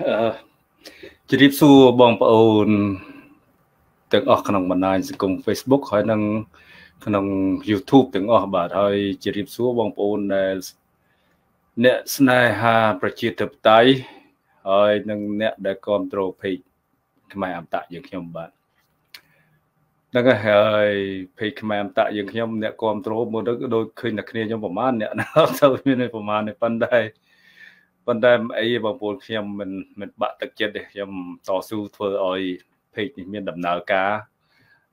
អឺជម្រាបសួរបងប្អូនទាំងអស់ក្នុងបណ្ដាញសង្គម Facebook ហើយនិងក្នុង YouTube ទាំងអស់បាទហើយជម្រាបសួរបងប្អូនដែលអ្នកស្នេហាប្រជាធិបតេយ្យហើយនិងអ្នកដែលគ្រប់គ្រង page ខ្មែរអមតៈយើងខ្ញុំបាទហ្នឹងហើយភ័យខ្មែរអមតៈយើងខ្ញុំអ្នកគ្រប់គ្រងមកទៅដូចឃើញតែគ្នាខ្ញុំប្រហែលអ្នកណាទៅមានប្រហែលនេះប៉ុន្តែ ប៉ុន្តែអីបងប្អូនខ្ញុំមិនមិនបាក់ទឹកចិត្តទេខ្ញុំតស៊ូធ្វើឲ្យเพจនេះមានដំណើរការ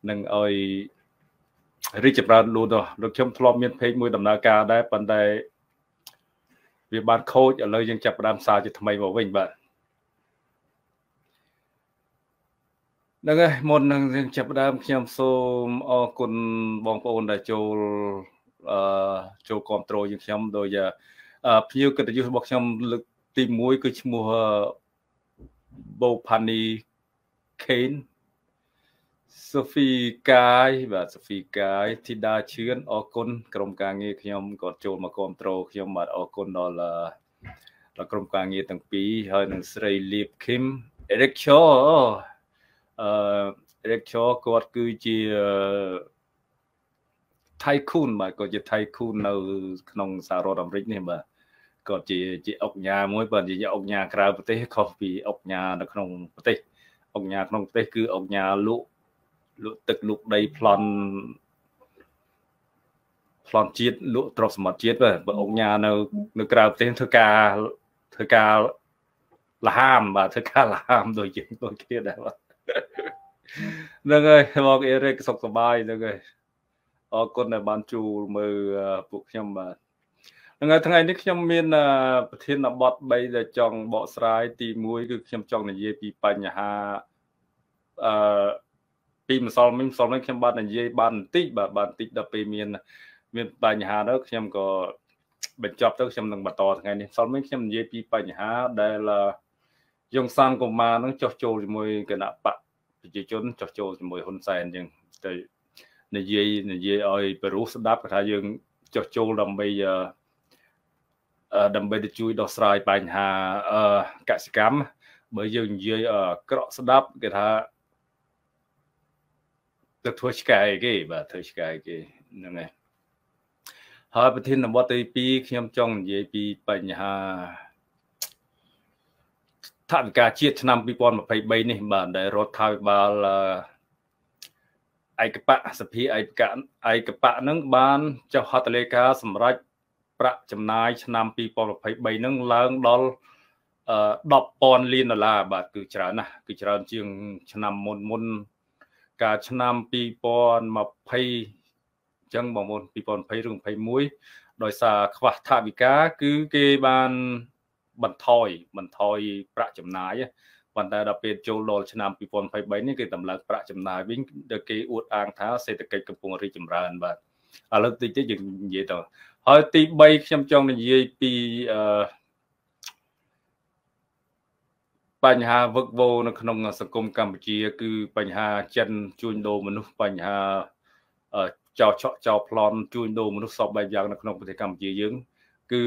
និងឲ្យរីកចម្រើនលូនទៅលោកខ្ញុំធ្លាប់មានเพจមួយដំណើរការដែរប៉ុន្តែវាបានខូចឥឡូវយើងចាប់ផ្ដើមសារជាថ្មីមកវិញបាទហ្នឹងហើយមុននឹងយើងចាប់ផ្ដើមខ្ញុំសូមអរគុណបងប្អូនដែលចូលអឺចូលគ្រប់គ្រងយើងខ្ញុំដោយ ភ្ញៀវកិត្តិយសរបស់ខ្ញុំលើកទី1គឺឈ្មោះបូផានីខេនសូហ្វីកាយបាទសូហ្វីកាយធីតាឈឿនអរគុណក្រុមការងារខ្ញុំក៏ចូលមកគ្រប់គ្រងខ្ញុំបាទអរគុណដល់ដល់ក្រុមការងារទាំងពីរហើយនឹងស្រីលៀបឃឹមអេរិកឈូអឺអេរិកឈូគាត់គឺជាថៃខូនបាទគាត់ជាថៃខូននៅ ក្នុងសហរដ្ឋអាមេរិកនេះបាទ គាត់ជាជាអុកញ៉ាមួយបើនិយាយអុកញ៉ាក្រៅប្រទេសខុសពីអុកញ៉ានៅក្នុងប្រទេសអុកញ៉ាក្នុងប្រទេសគឺអុកញ៉ាលក់លក់ទឹកលក់ដីប្លន់ប្លន់ជាតិលក់ទ្រព្យសម្បត្តិជាតិបើអុកញ៉ានៅនៅក្រៅប្រទេសធ្វើការធ្វើការលហាមបាទធ្វើការលហាមដូចយើងដូចគ្នាដែរបាទហ្នឹងហើយបងអេរិកសុខសប្បាយហ្នឹងហើយអរគុណដែលបានជួលមើលពួកខ្ញុំបាទ ថ្ងៃថ្ងៃនេះខ្ញុំមានប្រធានបទ3ដែលចង់បកស្រាយទី1គឺខ្ញុំចង់និយាយពីបញ្ហាអឺពីម្សិលមិញម្សិលមិញខ្ញុំបាននិយាយបានបន្តិចបាទបានបន្តិចដល់ពេលមាន មានបញ្ហាទៅខ្ញុំក៏បញ្ចប់ទៅខ្ញុំនឹងបន្តថ្ងៃនេះម្សិលមិញខ្ញុំនិយាយពីបញ្ហាដែលយងសានកុមារនឹងចោះចូលជាមួយគណៈបកប្រជាជនចោះចូលជាមួយហ៊ុនសែនអញ្ចឹងទៅនិយាយនិយាយឲ្យបរុសស្ដាប់ថាយើងចោះចូលដើម្បី ដើម្បីទៅជួយដោះស្រាយបញ្ហាកសិកម្មបើយើងនិយាយក្រក់ស្ដាប់គេថាទៅធ្វើឆ្កែគេបាទធ្វើឆ្កែគេហ្នឹងហើយហើយប្រធានបទទី2ខ្ញុំចង់និយាយពីបញ្ហាថវិកាជាតិឆ្នាំ2023នេះបាទដែលរដ្ឋាភិបាលឯកបៈសភាឯកឯកបៈនឹងបានចុះហត្ថលេខាសម្រាប់ ប្រាក់ចំណាយឆ្នាំ2023ហ្នឹងឡើងដល់10,000លានដុល្លារបាទគឺច្រើនណាស់គឺច្រើនជាងឆ្នាំមុនមុនកាលឆ្នាំ2020អញ្ចឹងបងប្អូន2020ឬ21ដោយសារខ្វះថវិកាគឺគេបានបន្ថយបន្ថយប្រាក់ចំណាយប៉ុន្តែដល់ពេលចូលដល់ឆ្នាំ2023នេះគេតម្លើងប្រាក់ចំណាយវិញដែលគេអួតអាងថាសេដ្ឋកិច្ចកំពុងរីកចម្រើនបាទឥឡូវតិចតិចយើងនិយាយទៅ ហើយទី3ខ្ញុំចង់និយាយពីអឺបញ្ហាវឹកវរនៅក្នុងសង្គមកម្ពុជា គឺបញ្ហាចិនជួញដូរមនុស្សបញ្ហាចោលឆក់ចោលប្លន់ជួញដូរមនុស្សសពបែបយ៉ាងនៅក្នុងប្រទេសកម្ពុជាយើង គឺ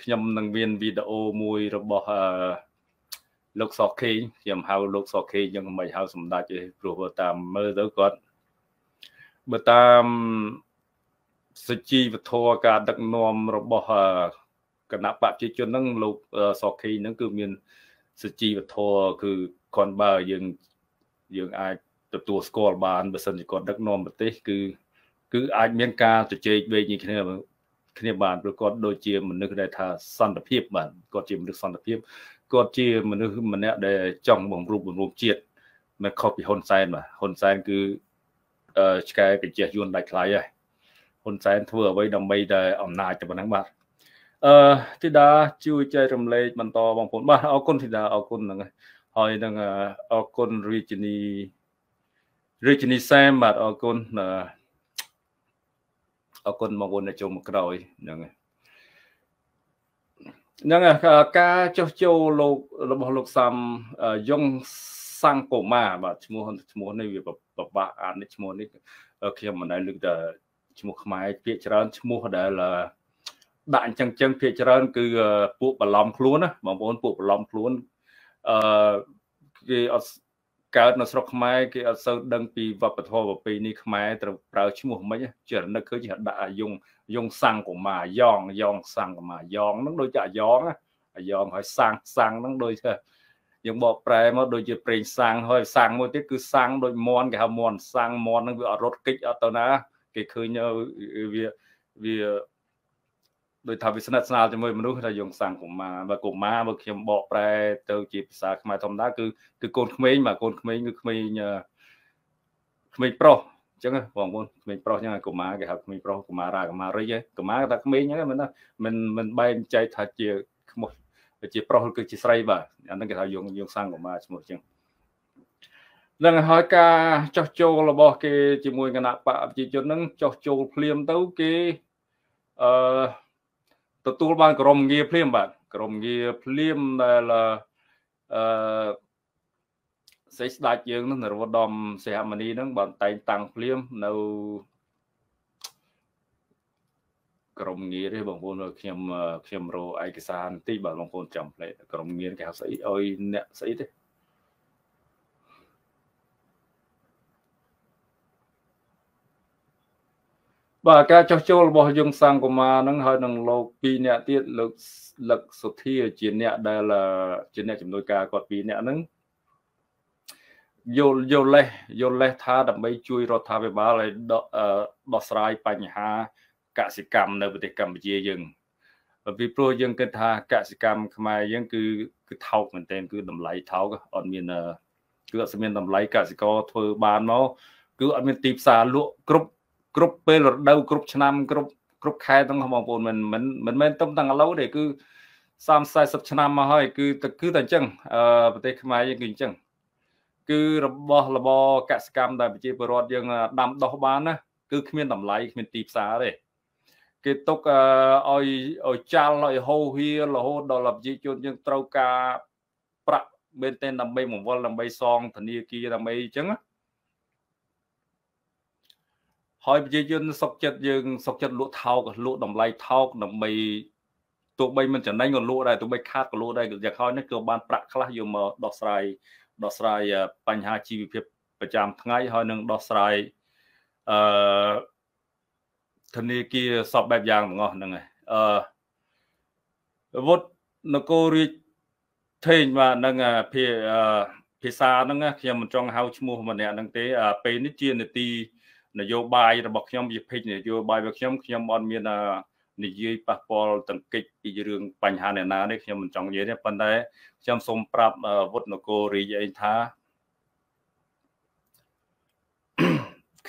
ខ្ញុំនឹងមានវីដេអូមួយរបស់អឺលោកសខេងខ្ញុំហៅលោកសខេងយ៉ាងមិនហៅសម្ដេចទេព្រោះតាមមើលទៅគាត់បើតាម សុជីវធម៌ការដឹកនាំរបស់គណៈបព្វជិជនហ្នឹងលោកសខេងហ្នឹងគឺមានសុជីវធម៌គឺគាត់បើយើងយើងអាចទទួលស្គាល់បានបើសិនជាគាត់ដឹកនាំប្រទេសគឺគឺអាចមានការជជែកវែកគ្នាគ្នាបានព្រោះគាត់ដូចជាមនុស្សដែលថាសន្តិភាពបាទគាត់ជាមនុស្សសន្តិភាពគាត់ជាមនុស្សម្នាក់ដែលចង់បង្រួបបង្រួមជាតិមិនខុសពីហ៊ុនសែនបាទហ៊ុនសែនគឺឆ្កែកញ្ចេះយួនដាច់ថ្លៃហើយ ហ៊ុនសែនធ្វើអ្វីដើម្បីតែអំណាចតែប៉ុណ្ណឹងបាទអឺធីតាជួយចែករំលែកបន្តបងប្អូនបាទអរគុណធីតាអរគុណហ្នឹងហើយនឹងអរគុណរាជនីរាជនីសែមបាទអរគុណអរគុណបងប្អូនដែលចូលមកក្រោយហ្នឹងហ្នឹងការចុះចូលលោករបស់លោកសំយងសង្គមាបាទឈ្មោះឈ្មោះនេះវាពិបាកអាននេះឈ្មោះនេះខ្ញុំមិនដែលលើកតែ ឈ្មោះខ្មែរភាគច្រើនឈ្មោះដែលដាក់អញ្ចឹងចឹងភាគច្រើន គឺពួកបន្លំខ្លួនណាបងប្អូនពួកបន្លំខ្លួនអឺគេអត់កើតនៅស្រុកខ្មែរគេអត់សូវដឹងពីវប្បធម៌ប្រពៃណីខ្មែរត្រូវប្រើឈ្មោះមិនជារនឹកឃើញដាក់អាយងយងសាំងកុមារយ៉ងយ៉ងសាំងកុមារយ៉ងហ្នឹងដូចជាអាយ៉ងអាយ៉ងហើយសាំងសាំងហ្នឹងដូចជាយើងបកប្រែមកដូចជាប្រេងសាំងហើយសាំងមួយទៀតគឺសាំងដូចមន់គេហៅមន់សាំងមន់ហ្នឹងវាអត់រត់កិច្ចអត់ទៅណា គេឃើញវាវាដោយថាវាស្និទ្ធស្នាលជាមួយមនុស្សថាយងសាំងកុមារបើកុមារបើខ្ញុំបកប្រែទៅជាភាសាខ្មែរធម្មតាគឺគឺកូនក្មេងបាទកូនក្មេងគឺក្មេងក្មេងប្រុសអញ្ចឹងបងប្អូនក្មេងប្រុសអញ្ចឹងកុមារគេហៅក្មេងប្រុសកុមារាកុមារិចកុមារថាក្មេងអញ្ចឹងមិនមិនមិនបែងចែកថាជាក្មុះជាប្រុសឬគឺជាស្រីបាទអាហ្នឹងគេថាយងយងសាំងកុមារឈ្មោះអញ្ចឹង នឹងហើយការចោះចូលរបស់គេជាមួយគណៈបកប្រជាជននឹងចោះចូលភ្លាមទៅគេអឺទទួលបានក្រុមងារភ្លាមបាទក្រុមងារភ្លាមដែលអឺសេចស្ដាច់យើងនឹងនរោត្តមសិហមនីនឹងបានតែងតាំងភ្លាមនៅក្រុមងារទេបងប្អូនខ្ញុំខ្ញុំរកឯកសារបន្តិចបាទបងប្អូនចាំផ្លេតក្រុមងារគេហៅស្អីអុយអ្នកស្អីទេ បាទការចោះចូលរបស់យើងសង្គមាហ្នឹងហើយនឹងលោកពីរអ្នកទៀតលោកលឹកសុធាជាអ្នកដែលជាអ្នកជំនួយការគាត់ពីរអ្នកហ្នឹងយល់យល់លេះយល់លេះថាដើម្បីជួយរដ្ឋាភិបាលឲ្យដោះស្រាយបញ្ហាកសិកម្មនៅប្រទេសកម្ពុជាយើងពីព្រោះយើងគិតថាកសិកម្មខ្មែរយើងគឺគឺថោកមែនទែនគឺតម្លៃថោកអត់មានគឺអត់មានតម្លៃកសិករធ្វើបានមកគឺអត់មានទីផ្សារលក់គ្រប់ គ្រប់ពេលរដូវគ្រប់ឆ្នាំគ្រប់គ្រប់ខែទាំងបងប្អូនមិនមិនមិនមែនទំទាំងឥឡូវទេគឺ30 40ឆ្នាំមកហើយគឺគឺតែអញ្ចឹងអឺប្រទេសខ្មែរយើងគឺអញ្ចឹងគឺរបស់របរកសិកម្មដែលប្រជាពលរដ្ឋយើងដាំដុះបានណាគឺគ្មានតម្លៃគ្មានទីផ្សារទេគេទុកឲ្យឲ្យចាល់ឲ្យហូរហៀរហូតដល់ប្រជាជនយើងត្រូវការប្រាក់មែនទែនដើម្បីបង្វិលដើម្បីសងធនាគារដើម្បីអញ្ចឹងណា ហើយប្រជាជនសុកចិត្តយើងសុកចិត្តលក់ថោកលក់តម្លៃថោកដើម្បីទោះបីមិនចំណេញក៏លក់ដែរទោះបីខាតក៏លក់ដែរយ៉ាងហោចនេះគឺបានប្រាក់ខ្លះយកមកដោះស្រាយដោះស្រាយបញ្ហាជីវភាពប្រចាំថ្ងៃហើយនឹងដោះស្រាយអឺធនាគារសពបែបយ៉ាងទាំងអស់ហ្នឹងហើយអឺវុតនគររាជថេងបាទនឹងភាភាសាហ្នឹងខ្ញុំមិនចង់ហៅឈ្មោះម្នាក់ហ្នឹងទេពេលនេះជានីតិ នយោបាយរបស់ខ្ញុំវិភិចនយោបាយរបស់ខ្ញុំខ្ញុំអត់មាននិយាយប៉ះពាល់តង្កិចពីរឿងបញ្ហាអ្នកណានេះខ្ញុំមិនចង់និយាយទេប៉ុន្តែខ្ញុំសូមប្រាប់វុទ្ធនគររាជឯងថា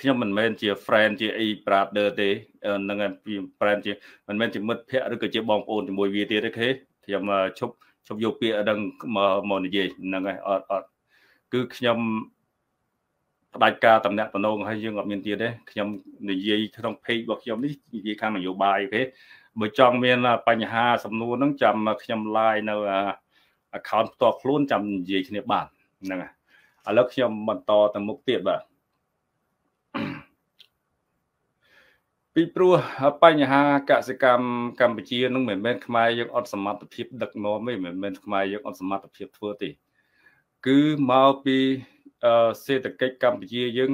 ខ្ញុំមិនមែនជា friend ជាអី brother ទេនឹងពី friend ជាមិនមែនជាមិត្តភ័ក្តិឬក៏ជាបងប្អូនជាមួយវាទៀតទេខ្ញុំឈប់ឈប់យកពាក្យដឹងមកនិយាយហ្នឹងហើយអត់អត់គឺខ្ញុំ ផ្ដាច់ការតំណាក់តំណងហើយយើងអត់មានទៀតទេខ្ញុំនិយាយក្នុង page របស់ខ្ញុំនេះនិយាយខាងនយោបាយទេបើចង់មានបញ្ហាសំណួរហ្នឹងចាំខ្ញុំ live នៅ account ផ្ទាល់ខ្លួនចាំនិយាយគ្នាបានហ្នឹងហើយឥឡូវខ្ញុំបន្តទៅមុខទៀតបាទពីព្រោះបញ្ហាកសិកម្មកម្ពុជានឹងមិនមែនខ្មែរយើងអត់សមត្ថភាពដឹកនាំទេមិនមែនខ្មែរយើងអត់សមត្ថភាពធ្វើទេគឺមកពី សេដ្ឋកិច្ចកម្ពុជាយើង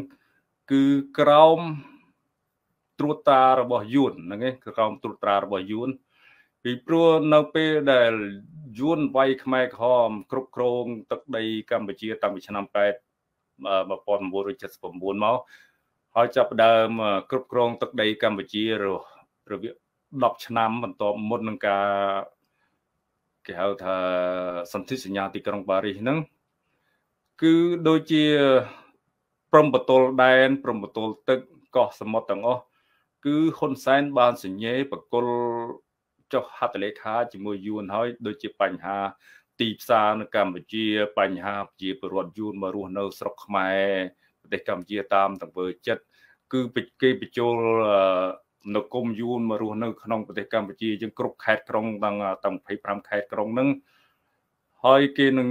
គឺក្រោមត្រួតត្រារបស់យួនហ្នឹងឯងក្រោមត្រួតត្រារបស់យួនពីព្រោះនៅពេលដែលយួនវាយខ្មែរក្រហមគ្រប់គ្រងទឹកដីកម្ពុជាតាំងពីឆ្នាំ8 1979មកហើយចាប់ផ្ដើមគ្រប់គ្រងទឹកដីកម្ពុជារវាង10ឆ្នាំបន្ទាប់មុននឹងការគេហៅថាសន្ធិសញ្ញាទីក្រុងប៉ារីសហ្នឹង គឺដូចជាព្រំបទល់ដែនព្រំបទល់ទឹកកោះសមុទ្រទាំងអស់គឺហ៊ុនសែនបានសញ្ញេបកុលចុះហត្ថលេខាជាមួយយួនហើយដូចជាបញ្ហាទីផ្សារនៅកម្ពុជា បញ្ហាប្រជាពលរដ្ឋយួនមករស់នៅស្រុកខ្មែរប្រទេសកម្ពុជាតាមទង្វើចិត្តគឺគេបញ្ចូលនៅគុំយួនមករស់នៅក្នុងប្រទេសកម្ពុជាយើងគ្រប់ខេត្តក្រុងទាំងទាំង25ខេត្តក្រុងហ្នឹងហើយគេនឹង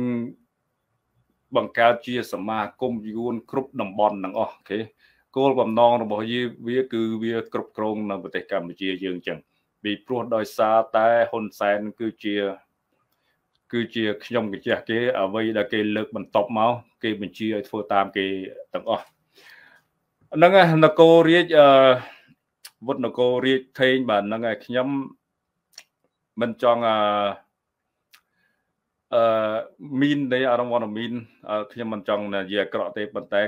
បង្កើតជាសមាគមយួនគ្រប់តំបន់ទាំងអស់អូខេគោលបំណងរបស់វាគឺវាគ្រប់គ្រងនៅប្រទេសកម្ពុជាយើងអញ្ចឹងពីព្រោះដោយសារតែហ៊ុនសែនគឺជាគឺជាខ្ញុំកញ្ជះគេអ្វីដែលគេលើកបន្តមកគេបញ្ជាឲ្យធ្វើតាមគេទាំងអស់ហ្នឹងហើយនគររាជអឺវុទ្ធនគររាជថេងបាទហ្នឹងហើយខ្ញុំមិនចង់អឺ អឺមីននៃអារម្មណ៍មីនខ្ញុំមិនចង់និយាយអាក្រក់ទេប៉ុន្តែ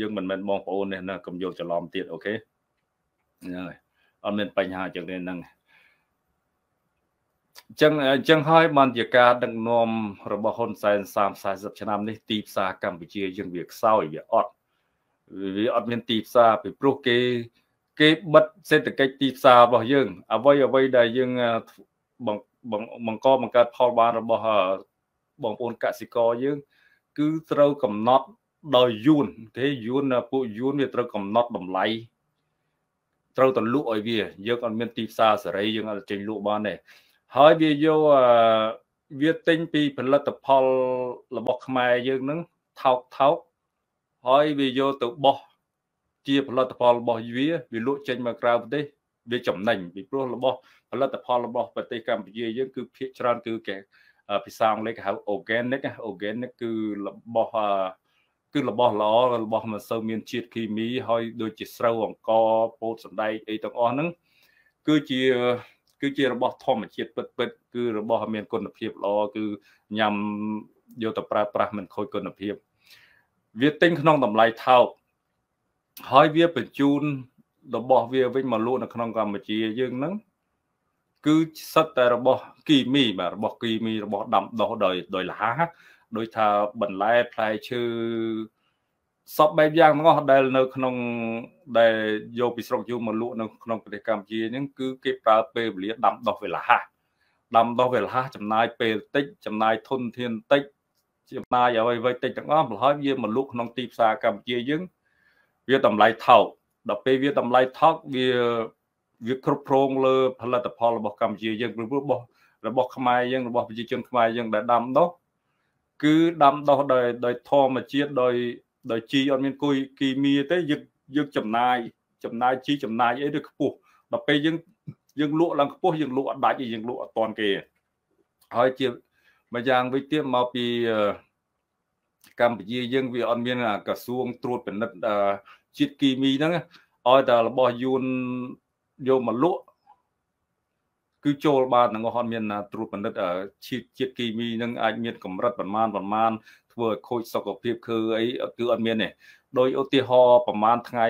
យើងមិនមែនបងប្អូននេះណាកុំយល់ច្រឡំទៀតអូខេហ្នឹងហើយអត់មានបញ្ហាចឹងទេហ្នឹងចឹងចឹងហើយបានជាការដឹកនាំរបស់ហ៊ុនសែន30 40ឆ្នាំនេះទីផ្សារកម្ពុជាយើងវាខ្សោយវាអត់វាអត់មានទីផ្សារពីព្រោះគេ គេបិទសេដ្ឋកិច្ចទីផ្សាររបស់យើងអ្វីអ្វីដែលយើង បង្កបង្កើតផលបានរបស់បងប្អូនកសិករយើង គឺត្រូវកំណត់ដោយយួនទេយួនពួកយួនវាត្រូវកំណត់តម្លៃត្រូវទៅលក់ឲ្យវាយើងអត់មានទីផ្សារសេរីយើងអត់ចេញលក់បានទេហើយវាយកវាទិញពីផលិតផលរបស់ខ្មែរយើងនឹងថោកថោកហើយវាយកទៅបោះជាផលិតផលរបស់វាវាលក់ចេញមកក្រៅប្រទេស វាចំណេញពីព្រោះរបស់ផលិតផលរបស់ប្រទេសកម្ពុជាយើងគឺភាគច្រើនគឺគេភាសាអង់គ្លេសគេហៅ organic organic គឺរបស់គឺរបស់ល្អរបស់មិនសូវមានជាតិគីមីហើយដូចជាស្រូវអង្ករពោតសណ្ដែកអីទាំងអស់ហ្នឹងគឺជាគឺជារបស់ធម្មជាតិពិតពិតគឺរបស់មានគុណភាពល្អគឺញ៉ាំយកទៅប្រើប្រាស់មិនខូចគុណភាព វាទិញក្នុងតម្លៃថោកហើយវាបញ្ជូន របស់វាវិញមកលក់នៅក្នុងកម្ពុជាយើងហ្នឹងគឺសិតតែរបស់គីមីបាទរបស់គីមីរបស់ដាំដុះដោយដោយលះដោយថាបន្លែផ្លែឈើសពបែបយ៉ាងទាំងអស់ដែលនៅក្នុងដែលយកពីស្រុកយូមកលក់នៅក្នុងប្រទេសកម្ពុជាហ្នឹងគឺគេប្រើពេលវេលាដាំដុះវេលាហះដាំដុះវេលាហះចំណាយពេលតិចចំណាយធនធានតិចចំណាយអ្វីៗតិចទាំងអស់ប្រហែលវាមកលក់ក្នុងទីផ្សារកម្ពុជាយើងវាតម្លៃថោក ដល់ពេលវាតម្លៃថោកវាវាគ្រប់គ្រងលើផលិតផលរបស់កម្ពុជាយើងព្រោះរបស់របស់ខ្មែរយើងរបស់ប្រជាជនខ្មែរយើងដែលដាំដុះគឺដាំដុះដោយដោយធម្មជាតិដោយដោយជីអត់មានគួយគីមីទេយើងយើងចំណាយចំណាយជីចំណាយអីទៅខ្ពស់ដល់ពេលយើងយើងលក់ឡើងខ្ពស់យើងលក់អត់ដាច់យើងលក់អត់តាន់គេហើយជាមួយយ៉ាងវិញទៀតមកពីកម្ពុជាយើងវាអត់មានក្រសួងត្រួតពិនិត្យ ជាតិគីមីហ្នឹងឲ្យតែរបស់យួនយកមកលក់គឺចូលបានទាំងអស់អត់មានត្រួតពិនិត្យជាតិជាតិគីមីនឹងអាចមានកម្រិតប្រមាណប្រមាណធ្វើឲ្យខូចសុខភាពគឺអីគឺអត់មានទេដោយឧទាហរណ៍ប្រហែលថ្ងៃ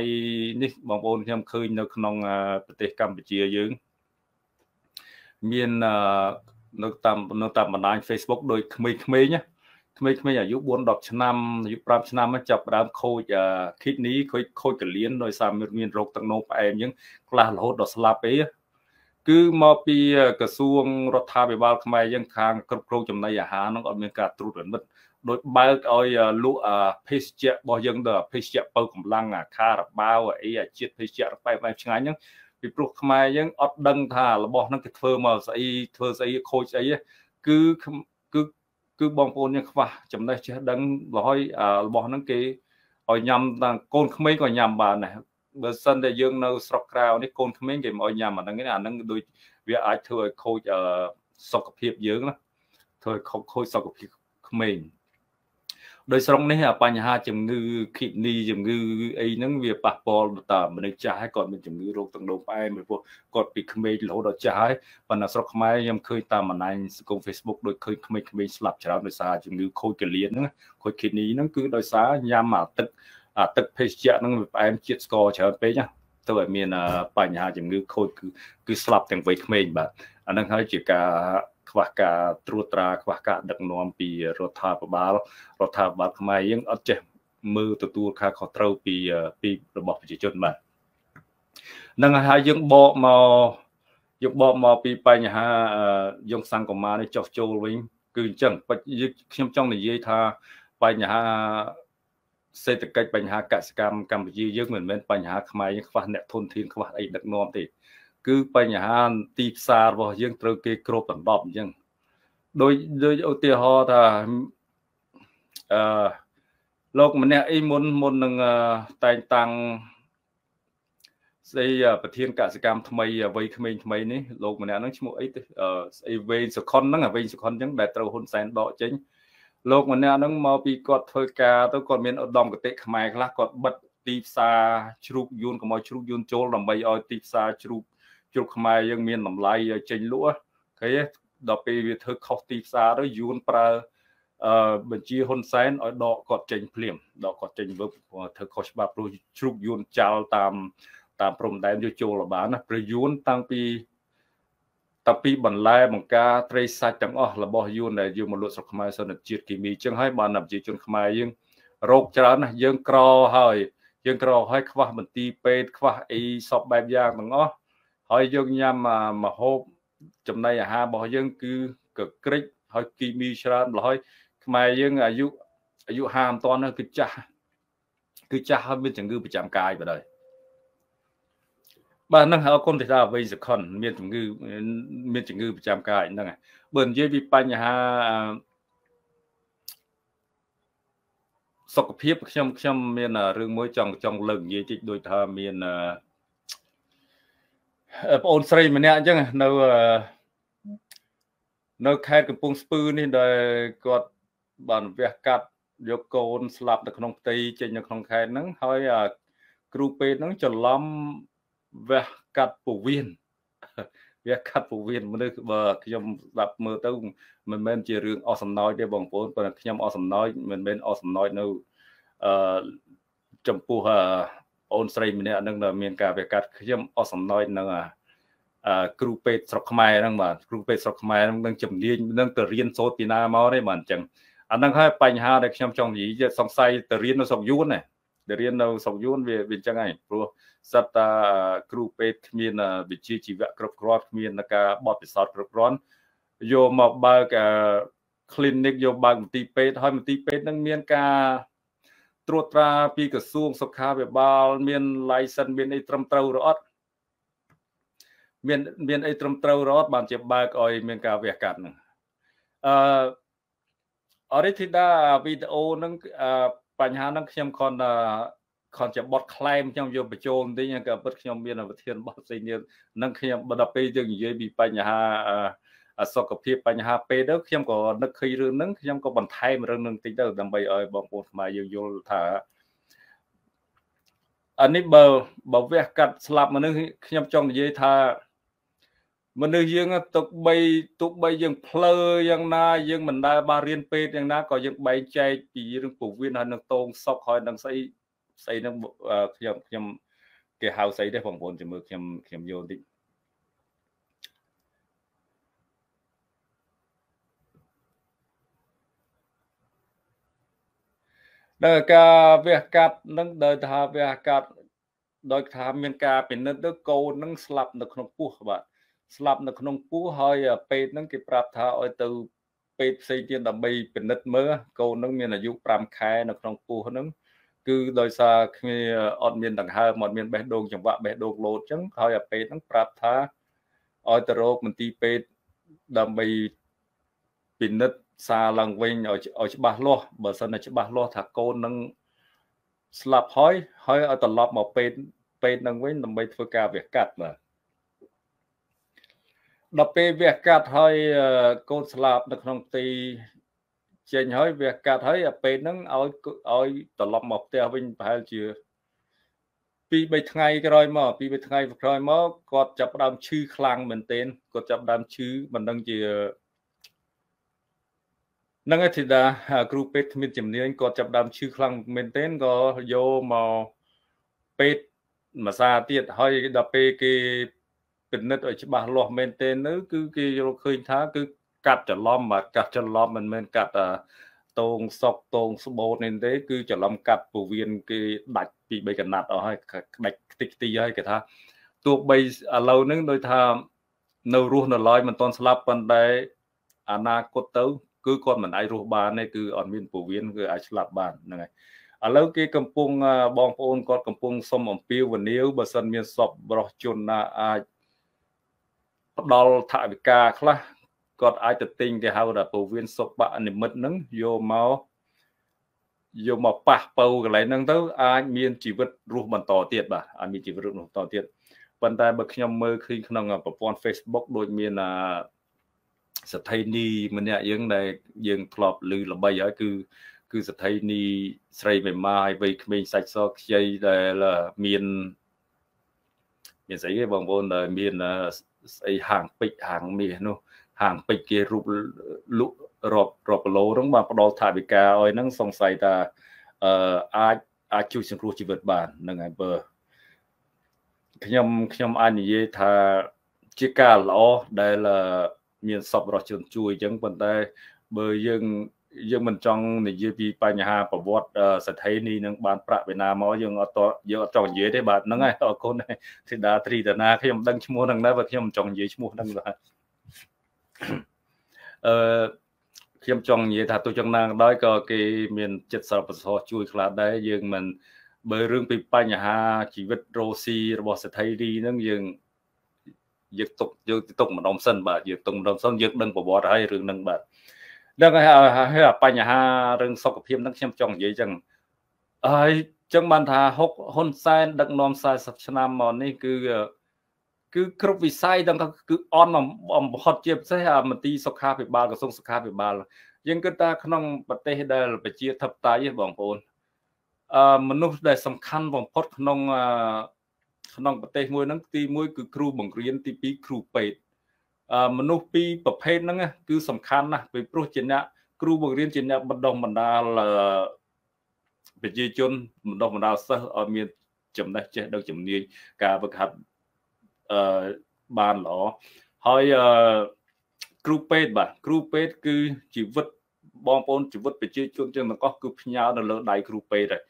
នេះបងប្អូនខ្ញុំឃើញនៅក្នុងប្រទេសកម្ពុជាយើងមាននៅតាមនៅតាមបណ្ដាញ Facebook ដោយក្មេងៗណា ក្មេងៗអាយុ4 10ឆ្នាំអាយុ5ឆ្នាំចាប់ផ្ដើមខូច kidney ខូចខូចកលៀនដោយសារមានរោគទឹកនោមផ្អែមអញ្ចឹងខ្លះរហូតដល់ស្លាប់អីគឺមកពីក្រសួងរដ្ឋាភិបាលខ្មែរយើងខាងគ្រប់គ្រងចំណីអាហារនឹងអត់មានការត្រួតពិនិត្យដោយបើកឲ្យលក់ភេសជ្ជៈរបស់យើងទៅភេសជ្ជៈបើកម្លាំងអាខារបាវអីអាជាតិភេសជ្ជៈរបែបបែបឆ្ងាញ់ហ្នឹងពីព្រោះខ្មែរយើងអត់ដឹងថារបស់ហ្នឹងគេធ្វើមកស្អីធ្វើស្អីខូចស្អីគឺ គឺគឺបងប្អូនយើងខ្វះចំណេះចេះដឹងរហូតរបស់ហ្នឹងគេឲ្យញ៉ាំតាកូនក្មេងក៏ញ៉ាំបានដែរបើសិនតែយើងនៅស្រុកក្រៅនេះកូនក្មេងគេមិនឲ្យញ៉ាំអាហ្នឹងទេអាហ្នឹងដូចវាអាចធ្វើឲ្យខូចសុខភាពយើងណាធ្វើឲ្យខូចសុខភាពក្មេង ដោយស្រុងនេះបញ្ហាជំងឺ kidney ជំងឺអីហ្នឹងវាប៉ះពាល់ទៅតាមមនុស្សចាស់ហើយគាត់មានជំងឺរោគទឹកនោមផ្អែមពីព្រោះគាត់ពីក្មេងរហូតដល់ចាស់ហើយប៉ុន្តែស្រុកខ្មែរខ្ញុំឃើញតាមបណ្ដាញសង្គម Facebook ដូចឃើញក្មេងៗស្លាប់ច្រើនដោយសារជំងឺខូចកលៀនហ្នឹងខូច kidney ហ្នឹងគឺដោយសារញ៉ាំអាទឹកអាទឹកភេសជ្ជៈហ្នឹងវាផ្អែមជាតិស្ករច្រើនពេកណាទៅឲ្យមានបញ្ហាជំងឺខូចគឺគឺស្លាប់ទាំងវ័យក្មេងបាទអាហ្នឹងហើយជាការ ខ្វះការត្រួតត្រាខ្វះការដឹកនាំពីរដ្ឋាភិបាលរដ្ឋាភិបាលខ្មែរយើងអត់ចេះមើលទទួលការខុសត្រូវពីពីរបស់ប្រជាជនបាទនឹងហើយយើងបកមកយកបកមកពីបញ្ហាយងសង្គមានេះចុះចូលវិញគឺអញ្ចឹងខ្ញុំចង់និយាយថាបញ្ហាសេដ្ឋកិច្ចបញ្ហាកសិកម្មកម្ពុជាយើងមិនមែនបញ្ហាខ្មែរយើងខ្វះអ្នកធនធានខ្វះអីដឹកនាំទេ គឺបញ្ហាទីផ្សាររបស់យើងត្រូវគេគ្របដណ្ដប់អញ្ចឹងដោយដោយឧទាហរណ៍ថាអឺលោកម្នាក់អីមុនមុននឹងតែងតាំងស្អីប្រធានកសិកម្មថ្មីវ័យក្មេងថ្មីនេះលោកម្នាក់ហ្នឹងឈ្មោះអីទៅស្អីវេងសុខុនហ្នឹងវេងសុខុនអញ្ចឹងដែលត្រូវហ៊ុនសែនដកចេញលោកម្នាក់ហ្នឹងមកពីគាត់ធ្វើការទៅគាត់មានឧត្តមគតិខ្មែរខ្លះគាត់បិទទីផ្សារជ្រូកយួនកុំឲ្យជ្រូកយួនចូលដើម្បីឲ្យទីផ្សារជ្រូក ជ្រូកខ្មែរយើងមានតម្លៃចេញលក់ឃើញដល់ពេលវាធ្វើខុសទីផ្សារទៅយួនប្រើអឺបញ្ជាហ៊ុនសែនឲ្យដកគាត់ចេញភ្លាមដកគាត់ចេញវើធ្វើខុសច្បាប់ព្រោះជ្រូកយួនចោលតាមតាមព្រំដែនយកចូលបានណាប្រយួនតាំងពីតាំងពីបន្លែបង្ការត្រីសាច់ទាំងអស់របស់យួនដែលយកមកលក់ស្រុកខ្មែរសន្តិជាតិគីមីអញ្ចឹងហើយបានប្រជាជនខ្មែរយើងរោគច្រើនណាស់យើងក្រហើយយើងក្រហើយខ្វះមន្ទីរពេទ្យខ្វះអីសពបែបយ៉ាងទាំងអស់ ហើយយើងញ៉ាំម្ហូបចំណីអាហាររបស់យើង គឺកក្រិចហើយគីមីច្រើនម្ល៉េះខ្មែរយើងអាយុអាយុ50មិនតាន់គឺចាស់គឺចាស់ហើយមានជំងឺប្រចាំកាយបណ្ដោយបាទហ្នឹងអរគុណទេថាវ័យសខុនមានជំងឺមានជំងឺប្រចាំកាយហ្នឹងបើនិយាយពីបញ្ហាសុខភាពខ្ញុំខ្ញុំមានរឿងមួយចង់ចង់លើកនិយាយតិចដូចថាមាន បងអូនស្រីម្នាក់អញ្ចឹងនៅនៅខេត្តកំពង់ស្ពឺនេះដែលគាត់បានវះកាត់យកកូនស្លាប់នៅក្នុងផ្ទៃចេញនៅក្នុងខេត្តហ្នឹងហើយគ្រូពេទ្យហ្នឹងច្រឡំវះកាត់ពោះវៀនវះកាត់ពោះវៀនមនុស្សបើខ្ញុំស្ដាប់មើលទៅមិនមែនជារឿងអស់សំណោចទេបងប្អូនប៉ុន្តែខ្ញុំអស់សំណោចមិនមែនអស់សំណោចនៅអឺចំពោះ អូនស្រីម្នាក់ហ្នឹងដែលមានការវះកាត់ខ្ញុំអស់សំណោចនឹងគ្រូពេទ្យស្រុកខ្មែរហ្នឹងបាទគ្រូពេទ្យស្រុកខ្មែរហ្នឹងនឹងជំនាញនឹងទៅរៀនសូត្រពីណាមកទេបាទអញ្ចឹងអាហ្នឹងហើយបញ្ហាដែលខ្ញុំចង់និយាយសង្ស័យទៅរៀននៅស្រុកយួនណាទៅរៀននៅស្រុកយួនវាវាអញ្ចឹងហើយព្រោះសិតតាគ្រូពេទ្យគ្មានវិជ្ជាជីវៈគ្រប់គ្រាន់គ្មានការបទពិសោធន៍គ្រប់គ្រាន់យកមកបើក clinic យកបើកមន្ទីរពេទ្យហើយមន្ទីរពេទ្យនឹងមានការ ត្រួតត្រាពីក្រសួងសុខាភិបាល មាន license មានអីត្រឹមត្រូវឬអត់មានមានអីត្រឹមត្រូវរត់បានជាបើកឲ្យមានការវះកាត់ហ្នឹងអឺអរិធីតាវីដេអូហ្នឹងបញ្ហាហ្នឹងខ្ញុំខនខនជាបត់ខ្លែមខ្ញុំយកបញ្ចូលបន្តិចក៏ពិតខ្ញុំមានប្រធានបត់ផ្សេងទៀតនឹងខ្ញុំដល់ពេលយើងនិយាយពីបញ្ហា សុខភាពបញ្ហាពេទ្យទៅខ្ញុំក៏នឹកឃើញរឿងហ្នឹងខ្ញុំក៏បន្ថែមរឿងហ្នឹងតិចទៅដើម្បីឲ្យបងប្អូនខ្មែរយើងយល់ថាអានេះបើបើវះកាត់ស្លាប់មនុស្សខ្ញុំចង់និយាយថាមនុស្សយើងទុកបីទុកបីយើងភ្លើយ៉ាងណាយើងមិនដែលបានរៀនពេទ្យយ៉ាងណាក៏យើងបែងចែកពីរឿងពោះវៀនហើយនឹងតងសុកហើយនឹងស្អីស្អីនឹងខ្ញុំខ្ញុំគេហៅស្អីទេបងប្អូនចាំមើលខ្ញុំខ្ញុំយកបន្តិច ដល់ការវះកាត់នឹងដោយថាវះកាត់ដោយថាមានការពិនិត្យទៅកូននឹងស្លាប់នៅក្នុងពោះបាទស្លាប់នៅក្នុងពោះហើយពេទ្យហ្នឹងគេប្រាប់ថាឲ្យទៅពេទ្យផ្សេងទៀតដើម្បីពិនិត្យមើលកូនហ្នឹងមានអាយុ5ខែនៅក្នុងពោះហ្នឹងគឺដោយសារគ្នាអត់មានដង្ហើមអត់មានបេះដូងចង្វាក់បេះដូងលោតអញ្ចឹងហើយអាពេទ្យហ្នឹងប្រាប់ថាឲ្យទៅរកមន្ទីរពេទ្យដើម្បីពិនិត្យ សារឡើងវិញឲ្យឲ្យច្បាស់លាស់បើសិនតែច្បាស់លាស់ថាកូននឹងស្លាប់ហើយហើយឲ្យត្រឡប់មកពេទ្យពេទ្យនឹងវិញដើម្បីធ្វើការវះកាត់បាទដល់ពេលវះកាត់ហើយកូនស្លាប់នៅក្នុងទីចេញហើយវះកាត់ហើយអាពេលហ្នឹងឲ្យឲ្យត្រឡប់មកផ្ទះវិញប្រហែលជាពីរ3ថ្ងៃក្រោយមកពីរ3ថ្ងៃក្រោយមកគាត់ចាប់ផ្ដើមឈឺខ្លាំងមែនទែនគាត់ចាប់ផ្ដើមឈឺមិនដឹងជា នឹងឯធីតាគ្រូពេទ្យគ្មានជំនាញគាត់ចាប់ដើមឈឺខ្លាំងមែនទែនក៏យកមកពេទ្យមួយសាទៀតហើយដល់ពេលគេពិនិត្យឲ្យច្បាស់លាស់មែនទែនទៅគឺគេរកឃើញថាគឺកាត់ច្រឡំបាទកាត់ច្រឡំមិនមែនកាត់តងសុកតងស្បូតនេះទេគឺច្រឡំកាត់ពវៀនគេដាច់ពី3កណាត់អស់ហើយដាច់ខ្ទេចខ្ទីហើយគេថាទោះបីឥឡូវហ្នឹងដោយថានៅរស់នៅឡើយមិនទាន់ស្លាប់ប៉ុន្តែអនាគតទៅ គឺគាត់មិនអាចរស់បានទេគឺអត់មានពវៀនគឺអាចស្លាប់បានហ្នឹងហើយឥឡូវគេកំពុងបងប្អូនគាត់កំពុងសុំអំពាវនាវបើសិនមានសពបរោះជនណាអាចផ្ដល់ថវិកាខ្លះគាត់អាចទៅទិញគេហៅថាពវៀនសុបនិមិត្តហ្នឹងយកមកយកមកប៉ះពៅកន្លែងហ្នឹងទៅអាចមានជីវិតរស់បន្តទៀតបាទអាចមានជីវិតរស់បន្តទៀតប៉ុន្តែបើខ្ញុំមើលឃើញក្នុងប្រព័ន្ធ Facebook ដូចមាន ស្ថិនីម្នាក់យើងដែលយើងធ្លាប់ឮល្បីហើយគឺគឺស្ថិនីស្រីមេម៉ាហើយវ័យក្មេងសាច់សខ្ចីដែលមានមានស្អីគេបងប្អូនដែលមានស្អីហាងពេជ្រហាងមាសនោះហាងពេជ្រគេរូបលក់រាប់រាប់គីឡូហ្នឹងបានផ្ដល់ថវិកាឲ្យហ្នឹងសង្ស័យថាអឺអាចអាចជួយសង្គ្រោះជីវិតបានហ្នឹងហើយបើខ្ញុំខ្ញុំអាចនិយាយថាជាការល្អដែល មានសពរស់ជនជួយអញ្ចឹងប៉ុន្តែបើយើងយើងមិនចង់និយាយពីបញ្ហាប្រវត្តិស្ថិនីនឹងបានប្រាក់ពីណាមកយើងអត់យើងអត់ចង់និយាយទេបាទហ្នឹងហើយអរគុណធីតាត្រីតាណាខ្ញុំមិនដឹងឈ្មោះហ្នឹងដែរបើខ្ញុំមិនចង់និយាយឈ្មោះហ្នឹងបាទអឺខ្ញុំចង់និយាយថាទោះយ៉ាងណាក៏ដោយក៏គេមានចិត្តសប្បុរសជួយខ្លះដែរយើងមិនបើរឿងពីបញ្ហាជីវិតរស់ស៊ីរបស់សេដ្ឋីរីហ្នឹងយើង យើងទុកយើងទុកម្ដុំសិនបាទយើងទុកម្ដុំសិនយើងដឹងប្រវត្តិហើយរឿងហ្នឹងបាទដឹងហើយបញ្ហារឿងសុខភាពហ្នឹងខ្ញុំចង់និយាយចឹងហើយចឹងបានថាហុកហ៊ុនសែនដឹកនាំ40ឆ្នាំមកនេះគឺគឺគ្រប់វិស័យដឹងថាគឺអន់បំផុតជាពិសេសមន្ទីរសុខាភិបាលក្រសួងសុខាភិបាលយើងគិតថាក្នុងប្រទេសដែលប្រជាធិបតេយ្យបងប្អូនអឺមនុស្សដែលសំខាន់បំផុតក្នុង ក្នុងប្រទេសមួយហ្នឹងទី1គឺគ្រូបង្រៀនទី2គ្រូពេទ្យអឺមនុស្សពីរប្រភេទហ្នឹងគឺសំខាន់ណាស់ពីព្រោះជាអ្នកគ្រូបង្រៀនជាអ្នកបណ្ដុះបណ្ដាលប្រជាជនបណ្ដុះបណ្ដាលសិស្សឲ្យមានចំណេះចេះដឹងជំនាញការវឹកហាត់អឺបានល្អហើយអឺគ្រូពេទ្យបាទគ្រូពេទ្យគឺជីវិតបងប្អូនជីវិតប្រជាជនទាំងអស់គឺផ្ញើនៅលើដៃគ្រូពេទ្យហើយ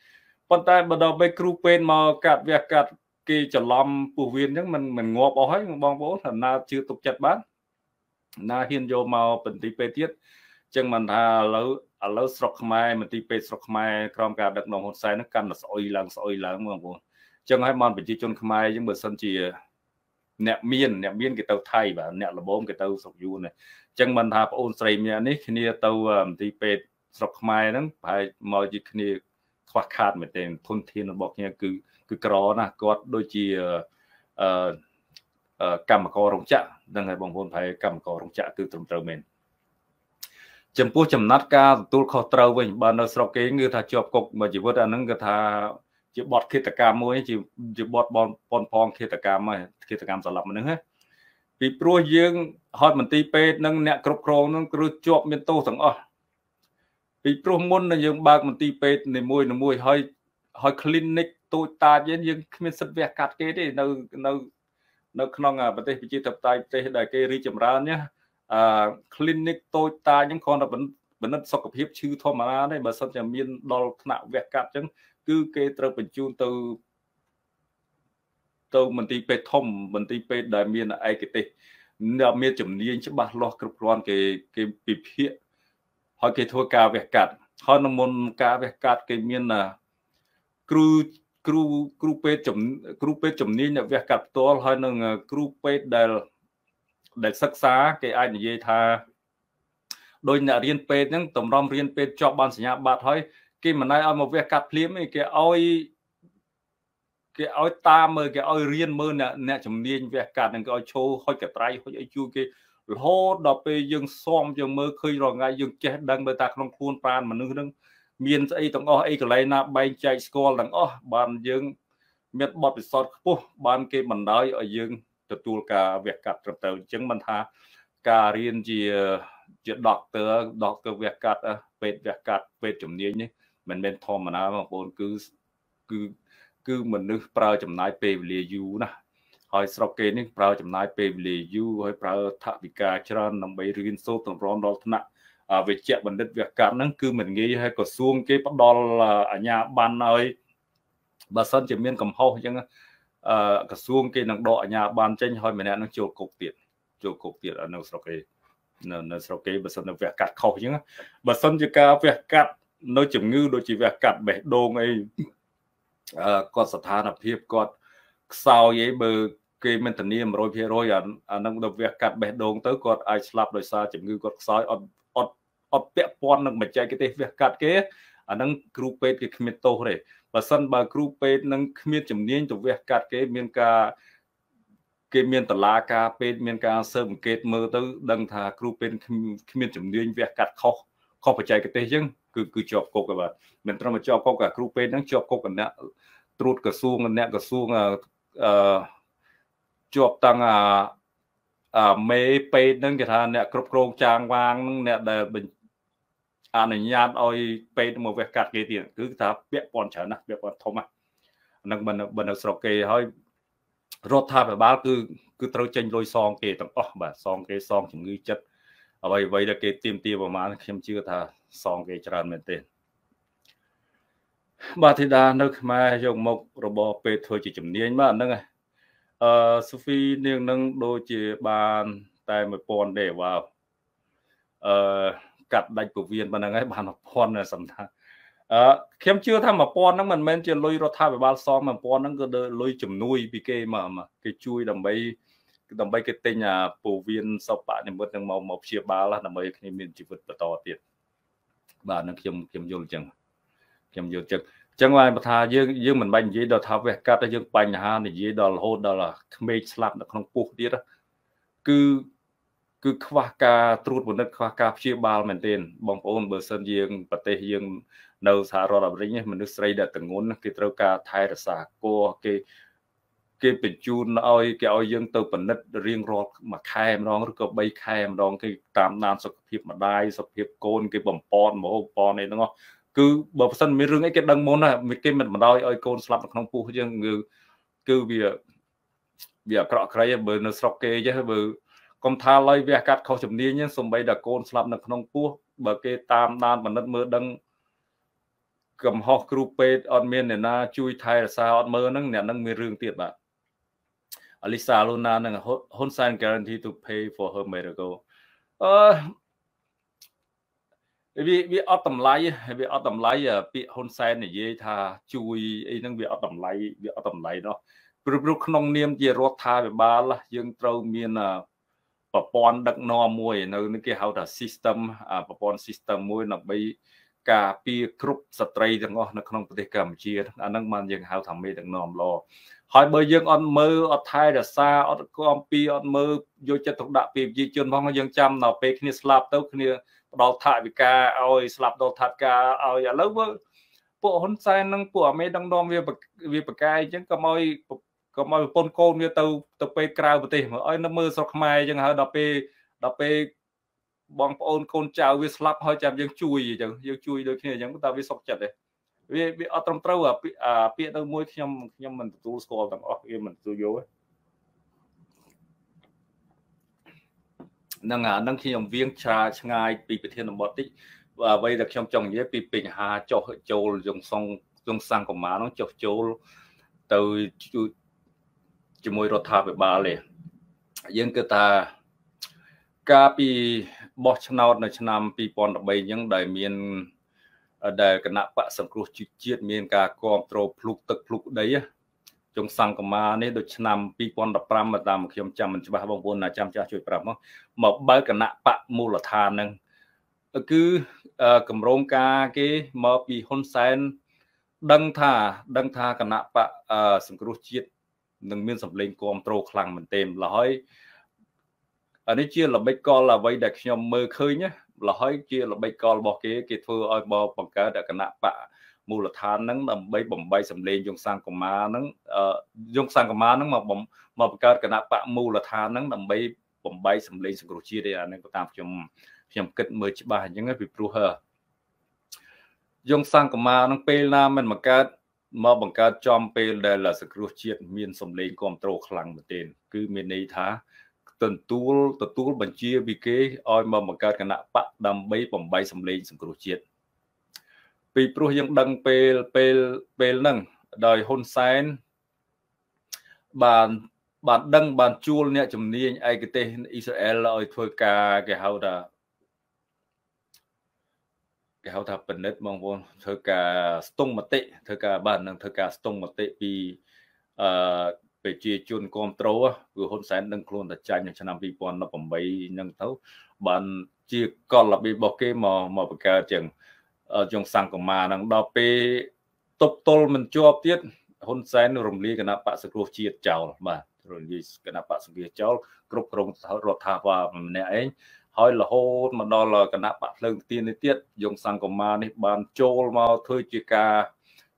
ប៉ុន្តែបើដល់ពេលគ្រូពេទ្យមកកាត់វះកាត់ គេច្រឡំពោះវៀនអញ្ចឹងមិនមិនងាប់អស់ហើយបងប្អូនថាណាជឿទុកចិត្តបានណាហ៊ានយកមកបន្ទីពេទ្យទៀតអញ្ចឹងមិនថាឥឡូវឥឡូវស្រុកខ្មែរមន្ទីរពេទ្យស្រុកខ្មែរក្រមការដឹកនាំហ៊ុនសែនហ្នឹងកាន់តែស្អុយឡើងស្អុយឡើងបងប្អូនអញ្ចឹងហើយមកប្រជាជនខ្មែរយើងបើសិនជាអ្នកមានអ្នកមានគេទៅថៃបាទអ្នកលបងគេទៅស្រុកយួនអញ្ចឹងមិនថាប្អូនស្រីម្នាក់នេះគ្នាទៅមន្ទីរពេទ្យស្រុកខ្មែរហ្នឹងប្រហែលមកជាគ្នាខ្វះខាតមែនទេធនធានរបស់គ្នាគឺ គឺក្រណាស់គាត់ដូចជាអឺកម្មកររោងចក្រហ្នឹងហើយបងប្អូនប្រហែលកម្មកររោងចក្រគឺត្រឹមត្រូវមែនចំពោះចំណាត់ការទទួលខុសត្រូវវិញបើនៅស្រុកគេគឺថាជាប់គុកមួយជីវិតអាហ្នឹងគឺថាជាបទឃាតកម្មមួយជាជាបទបនប៉ុនផងឃាតកម្មហើយឃាតកម្មស្លាប់ហ្នឹងណាពីព្រោះយើងហត់មន្ទីរពេទ្យនិងអ្នកគ្រប់គ្រងនឹងគឺជាប់មានទោសទាំងអស់ពីព្រោះមុនយើងបើកមន្ទីរពេទ្យនីមួយនីមួយហើយ ហើយ clinic តូចតាចយើងយើងគ្មានសិទ្ធិវះកាត់គេទេនៅនៅនៅក្នុងប្រទេសប្រជាធិបតេយ្យប្រទេសដែលគេរីកចម្រើននេះអឺ clinic តូចតាចហ្នឹងគ្រាន់តែបណ្ឌិតសុខភាពឈឺធម្មតាទេបើសិនជាមានដល់ថ្នាក់វះកាត់អញ្ចឹងគឺគេត្រូវបញ្ជូនទៅទៅមន្ទីរពេទ្យធំមន្ទីរពេទ្យដែលមានឯកទេសដែលមានជំនាញច្បាស់លាស់គ្រប់គ្រាន់គេគេពិភាក្សាហើយគេធ្វើការវះកាត់ហើយនៅមុនការវះកាត់គេមាន គ្រូគ្រូគ្រូពេទ្យជំគ្រូពេទ្យជំនាញអ្នកវះកាត់ផ្ទាល់ហើយនឹងគ្រូពេទ្យដែលដែលសិក្សាគេអាចនិយាយថាដោយអ្នករៀនពេទ្យហ្នឹងតម្រុំរៀនពេទ្យជាប់បានសញ្ញាបត្រហើយគេមិនណែឲ្យមកវះកាត់ភ្លាមទេគេឲ្យគេឲ្យតាមមើលគេឲ្យរៀនមើលអ្នកអ្នកជំនាញវះកាត់នឹងគេឲ្យឈោហុចកត្រៃហុចឲ្យជួយគេរហូតដល់ពេលយើងស៊ំយើងមើលឃើញរងថ្ងៃយើងចេះដឹងមើលតាក្នុងខ្លួនប្រានមនុស្សនឹង មានស្អីទាំងអស់អីកន្លែងណាបែងចែកស្គាល់ទាំងអស់បានយើងមានបទពិសោធន៍ខ្ពស់បានគេបណ្ដោយឲ្យយើងទទួលការវះកាត់ត្រឹមត្រូវអញ្ចឹងមិនថាការរៀនជាជា doctor doctor វះកាត់ពេទ្យវះកាត់ពេទ្យជំនាញនេះមិនមែនធម្មតាបងប្អូនគឺគឺគឺមនុស្សប្រើចំណាយពេលវេលាយូរណាស់ហើយស្រុកគេនេះប្រើចំណាយពេលវេលាយូរហើយប្រើថវិកាច្រើនដើម្បីរៀនសូត្រតម្រាំដល់ថ្នាក់ វិជ្ជបណ្ឌិតវគ្គកម្មហ្នឹងគឺមិនងាយហើយក្រសួងគេផ្ដល់អាជ្ញាប័ណ្ណឲ្យបើសិនជាមានកំហុសអញ្ចឹងអឺក្រសួងគេនឹងដកអាជ្ញាប័ណ្ណចេញហើយម្នាក់នឹងចូលគុកទៀតចូលគុកទៀតនៅស្រុកគេនៅនៅស្រុកគេបើសិននៅវះកាត់ខុសអញ្ចឹងបើសិនជាការវះកាត់នៅជំងឺដូចជាវះកាត់បេះដូងអីគាត់ស្ថានភាពគាត់ខ្សោយអីបើគេមិនធានា100%អានឹងដល់វះកាត់បេះដូងទៅគាត់អាចស្លាប់ដោយសារជំងឺគាត់ខ្សោយអត់ អត់អត់ពាក់ព័ន្ធនឹងបច្ចេកទេសវះកាត់គេអានឹងគ្រូពេទ្យគេគ្មានទោសទេបើសិនបើគ្រូពេទ្យនឹងគ្មានជំនាញទៅវះកាត់គេមានការគេមានតឡាការពេទ្យមានការស៊ើបអង្កេតមើលទៅដឹងថាគ្រូពេទ្យគ្មានជំនាញវះកាត់ខុសខុសបច្ចេកទេសអញ្ចឹងគឺគឺជាប់គុកបាទមិនត្រឹមតែជាប់គុកអាគ្រូពេទ្យហ្នឹងជាប់គុកកអ្នកត្រួតក្រសួងអ្នកក្រសួងអឺជាប់តាំងអាអាមេពេទ្យហ្នឹងគេថាអ្នកគ្រប់គ្រងចាងវាងហ្នឹងអ្នកដែល អនុញ្ញាតឲ្យពេទ្យមកវះកាត់គេទៀតគឺថាពាក់ព័ន្ធច្រើនណាស់ពាក់ព័ន្ធធំណាស់ហ្នឹងបើបើនៅស្រុកគេហើយរដ្ឋាភិបាលគឺគឺត្រូវចេញលុយសងគេទាំងអស់បាទសងគេសងជំងឺចិត្តអ្វីអ្វីដែលគេទៀមទាប្រមាណខ្ញុំជឿថាសងគេច្រើនមែនទេបាទធីតានៅខ្មែរយកមករបបពេទ្យធ្វើជាជំនាញបាទហ្នឹងហើយអឺសូហ្វីនាងនឹងដូចជាបានតែ1000ទេវ៉ាអឺ កាត់ដាច់ពវៀនប៉ុណ្្នឹងហើយបាន1000សំថាអឺខ្ញុំជឿថា1000ហ្នឹងមិនមែនជាលុយរដ្ឋាភិបាលសង1000ហ្នឹងគឺលុយជំនួយពីគេមកគេជួយដើម្បីដើម្បីគេទិញអាពវៀនសពនិមិត្តនឹងមកមកព្យាបាលដើម្បីគ្នាមានជីវិតបន្តទៀតបាទនឹងខ្ញុំខ្ញុំយល់អញ្ចឹងខ្ញុំយល់ចឹងចឹងបានថាយើងយើងមិនបាច់និយាយដល់ថាវះកាត់តែយើងបញ្ហានិយាយដល់រហូតដល់ក្មេងស្លាប់នៅក្នុងពោះទៀតគឺ គឺខ្វះការត្រួតពិនិត្យខ្វះការព្យាបាលមែនទែនបងប្អូនបើសិនយើងប្រទេសយើងនៅសហរដ្ឋអាមេរិកមនុស្សស្រីដែលតងន់គេត្រូវការថែរក្សាគោគេគេបញ្ជូនឲ្យគេឲ្យយើងទៅពិនិត្យរៀងរាល់មួយខែម្ដងឬក៏3ខែម្ដងគេតាមដានសុខភាពម្ដាយសុខភាពកូនគេបំពន់មកបំពន់អីហ្នឹងគឺបើមិនសិនមានរឿងអីគេដឹងមុនណាគេមិនបណ្ដោយឲ្យកូនស្លាប់នៅក្នុងពោះយើងគឺគឺវាវាអាក្រក់ក្រៃបើនៅស្រុកគេចេះបើ កុំថាឡើយវះកាត់ខុសជំនាញសំបីតែកូនស្លាប់នៅក្នុងពោះបើគេតាមដានបណ្ឌិតមើលដឹងកំហុសគ្រូពេទ្យអត់មានអ្នកណាជួយថែរក្សាអត់មើលហ្នឹងអ្នកហ្នឹងមានរឿងទៀតបាទអលីសាលូណានឹងហ៊ុនសែន guarantee to pay for her medical អឺវាវាអត់តម្លៃវាអត់តម្លៃពាក្យហ៊ុនសែននិយាយថាជួយអីហ្នឹងវាអត់តម្លៃវាអត់តម្លៃនោះព្រោះព្រោះក្នុងនាមជារដ្ឋាភិបាលយើងត្រូវមាន ប្រព័ន្ធដឹកនាំមួយនៅនេះគេហៅថា system ប្រព័ន្ធ system មួយដើម្បីការពារគ្រប់ស្ត្រីទាំងអស់នៅក្នុងប្រទេសកម្ពុជាអាហ្នឹងបានយើងហៅថាមេដឹកនាំល្អហើយបើយើងអត់មើលអត់ថែរក្សាអត់គាំពីអត់មើលយកចិត្តទុកដាក់ពីប្រជាជនផងយើងចាំដល់ពេលគ្នាស្លាប់ទៅគ្នាផ្ដល់ថវិកាឲ្យស្លាប់ដល់ថវិកាឲ្យឥឡូវពួកហ៊ុនសែននិងពួកអាមេដឹកនាំវាវាប្រកែកអញ្ចឹងក៏មក ក៏មកប្រពន្ធកូនវាទៅទៅពេលក្រៅប្រទេសមកឲ្យនៅមើលស្រុកខ្មែរអញ្ចឹងហើយដល់ពេលដល់ពេលបងប្អូនកូនចៅវាស្លាប់ហើយចាំយើងជួយអញ្ចឹងយើងជួយដូចគ្នាអញ្ចឹងតើវាសុខចិត្តទេវាវាអត់ត្រឹមត្រូវអាពាក្យទៅមួយខ្ញុំខ្ញុំមិនទទួលស្គាល់ទាំងអស់វាមិនទទួលយកទេនឹងអានឹងខ្ញុំវៀងឆ្លាឆ្ងាយពីប្រធានបទតិចអ្វីដែលខ្ញុំចង់និយាយពីបញ្ហាចុះចូលយងសងយងសង្កមានោះចុះចូលទៅ ជាមួយរដ្ឋាភិបាលទេយើងគិតថាកាលពីបោះឆ្នោតនៅឆ្នាំ2013អញ្ចឹងដែលមានដែលគណៈបកសង្គ្រោះជាតិមានការគ្រប់គ្រងភ្លុកទឹកភ្លុកដីចុងសង្កមានេះដូចឆ្នាំ2015តាមខ្ញុំចាំមិនច្បាស់បងប្អូនណាចាំចាស់ជួយប្រាប់មកមកបើគណៈបកមូលដ្ឋានហ្នឹងគឺកម្រងការគេមកពីហ៊ុនសែនដឹងថាដឹងថាគណៈបកសង្គ្រោះជាតិ នឹងមានសម្លេងគ្រប់គ្រងខ្លាំងមែនទែនលហើយអានេះជាល្បិចកលអ្វីដែលខ្ញុំមើលឃើញណាលហើយជាល្បិចកលរបស់គេគេធ្វើឲ្យបបង្កើតគណៈបកមូលដ្ឋានហ្នឹងដើម្បីបំបីសម្លេងយងសង្កមាហ្នឹងយងសង្កមាហ្នឹងមកមកបង្កើតគណៈបកមូលដ្ឋានហ្នឹងដើម្បីបំបីសម្លេងសង្គ្រោះជាតិឯអានេះក៏តាមខ្ញុំខ្ញុំគិតមើលច្បាស់អញ្ចឹងពីព្រោះយងសង្កមាហ្នឹងពេលណាមិនបង្កើត មកបង្កើតចំពេលដែលសង្គ្រោះជាតិមានសម្លេងគ្រប់គ្រងខ្លាំងមែនទែនគឺមានន័យថាទទួលទទួលបញ្ជាពីគេឲ្យមកបង្កើតគណៈបកដើម្បីបំបីសម្លេងសង្គ្រោះជាតិពីព្រោះយើងដឹងពេលពេលពេលហ្នឹងដោយហ៊ុនសែនបានបានដឹងបានជួលអ្នកជំនាញឯកទេសអ៊ីស្រាអែលឲ្យធ្វើការគេហៅថា គេហៅថាពិនិត្យបងប្អូនធ្វើការស្ទង់មតិធ្វើការបាននឹងធ្វើការស្ទង់មតិពីអឺប្រជាជនគ្រប់គ្រងគឺហ៊ុនសែននឹងខ្លួនតែចាញ់នៅឆ្នាំ2018ហ្នឹងទៅបានជាកលរបៀបរបស់គេមកមកបង្កើតចឹងជងសង្គមាហ្នឹងដល់ពេលទប់ទល់មិនជាប់ទៀតហ៊ុនសែនរំលាយគណៈបកសង្គ្រោះជាតិចោលបាទរនិយាយគណៈបកសង្គ្រោះចោលគ្រប់គ្រងរដ្ឋាភិបាលម្នាក់ឯង ហើយរហូតមកដល់គណៈបកភ្លើងទៀននេះទៀតយងសង្គមានេះបានចូលមកធ្វើជាការ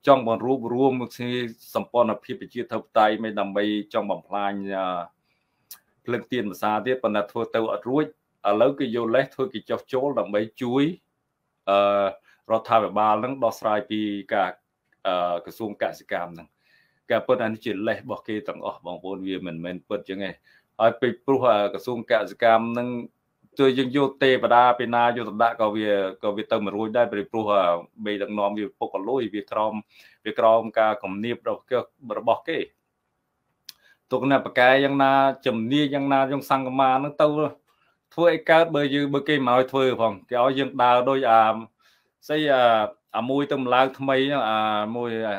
ចង់បង្រួបរួមគ្នាសម្ព័ន្ធភាពប្រជាធិបតេយ្យមិនដើម្បីចង់បំផ្លាញភ្លើងទៀនភាសាទៀតប៉ុន្តែធ្វើទៅអត់រួចឥឡូវគេយកលេសធ្វើគេចោះចូលដើម្បីជួយអឺរដ្ឋាភិបាលនឹងដោះស្រាយពីការក្រសួងកសិកម្មហ្នឹងការពិតអានេះជាលេសរបស់គេទាំងអស់បងប្អូនវាមិនមែនពិតចឹងទេហើយពេលព្រោះក្រសួងកសិកម្មនឹង ជួយយើងយកទេវតាពីណាយកទៅដាក់ក៏វាក៏វាទៅមិនរួចដែរព្រោះបីដឹកនាំវាពុកកលុយវាក្រោមវាក្រោមការគំនាបរបស់គេទុកណាបកែយ៉ាងណាជំនាញយ៉ាងណាយើងសង្កមានឹងទៅធ្វើឲ្យកើតបើយើងបើគេមកឲ្យធ្វើផងគេឲ្យយើងដើរដូចអាស្អីអាអាមួយទៅម្ឡើងថ្មីអាមួយអា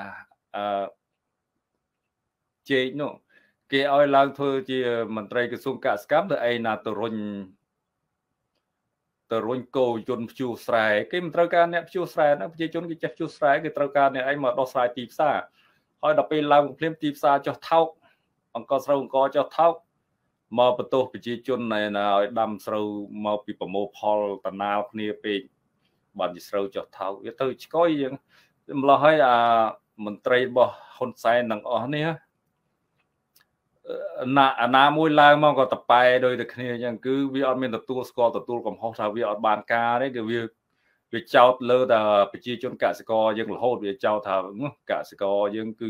ជែកនោះគេឲ្យឡើងធ្វើជាមន្ត្រីក្រសួងកសិកម្មទៅឯណាទៅរុញ ទៅរុញគោយន្តភ្ជួរស្រែគេមិនត្រូវការអ្នកភ្ជួរស្រែណាប្រជាជនគេចេះភ្ជួរស្រែគេត្រូវការអ្នកឯងមកដោះស្រាយទីផ្សារហើយដល់ពេលឡើងភ្លាមទីផ្សារចុះថោកអង្គស្រូវអង្គចុះថោកមកបន្ទោសប្រជាជនណែណាឲ្យដាំស្រូវមកពីប្រមូលផលតណាលគ្នាពេកបានជាស្រូវចុះថោកវាទៅឆ្កុយយើងម្ល៉េះហើយអាមន្ត្រីរបស់ហ៊ុនសែនទាំងអស់នេះ ណាអាណាមួយឡើងមកក៏តប៉ែដោយតែគ្នាអញ្ចឹងគឺវាអត់មានទទួលស្គាល់ទទួលកំហុសថាវាអត់បានការទេគឺវាវាចោតលើតែប្រជាជនកសិករយើងរហូតវាចោតថាកសិករយើងគឺ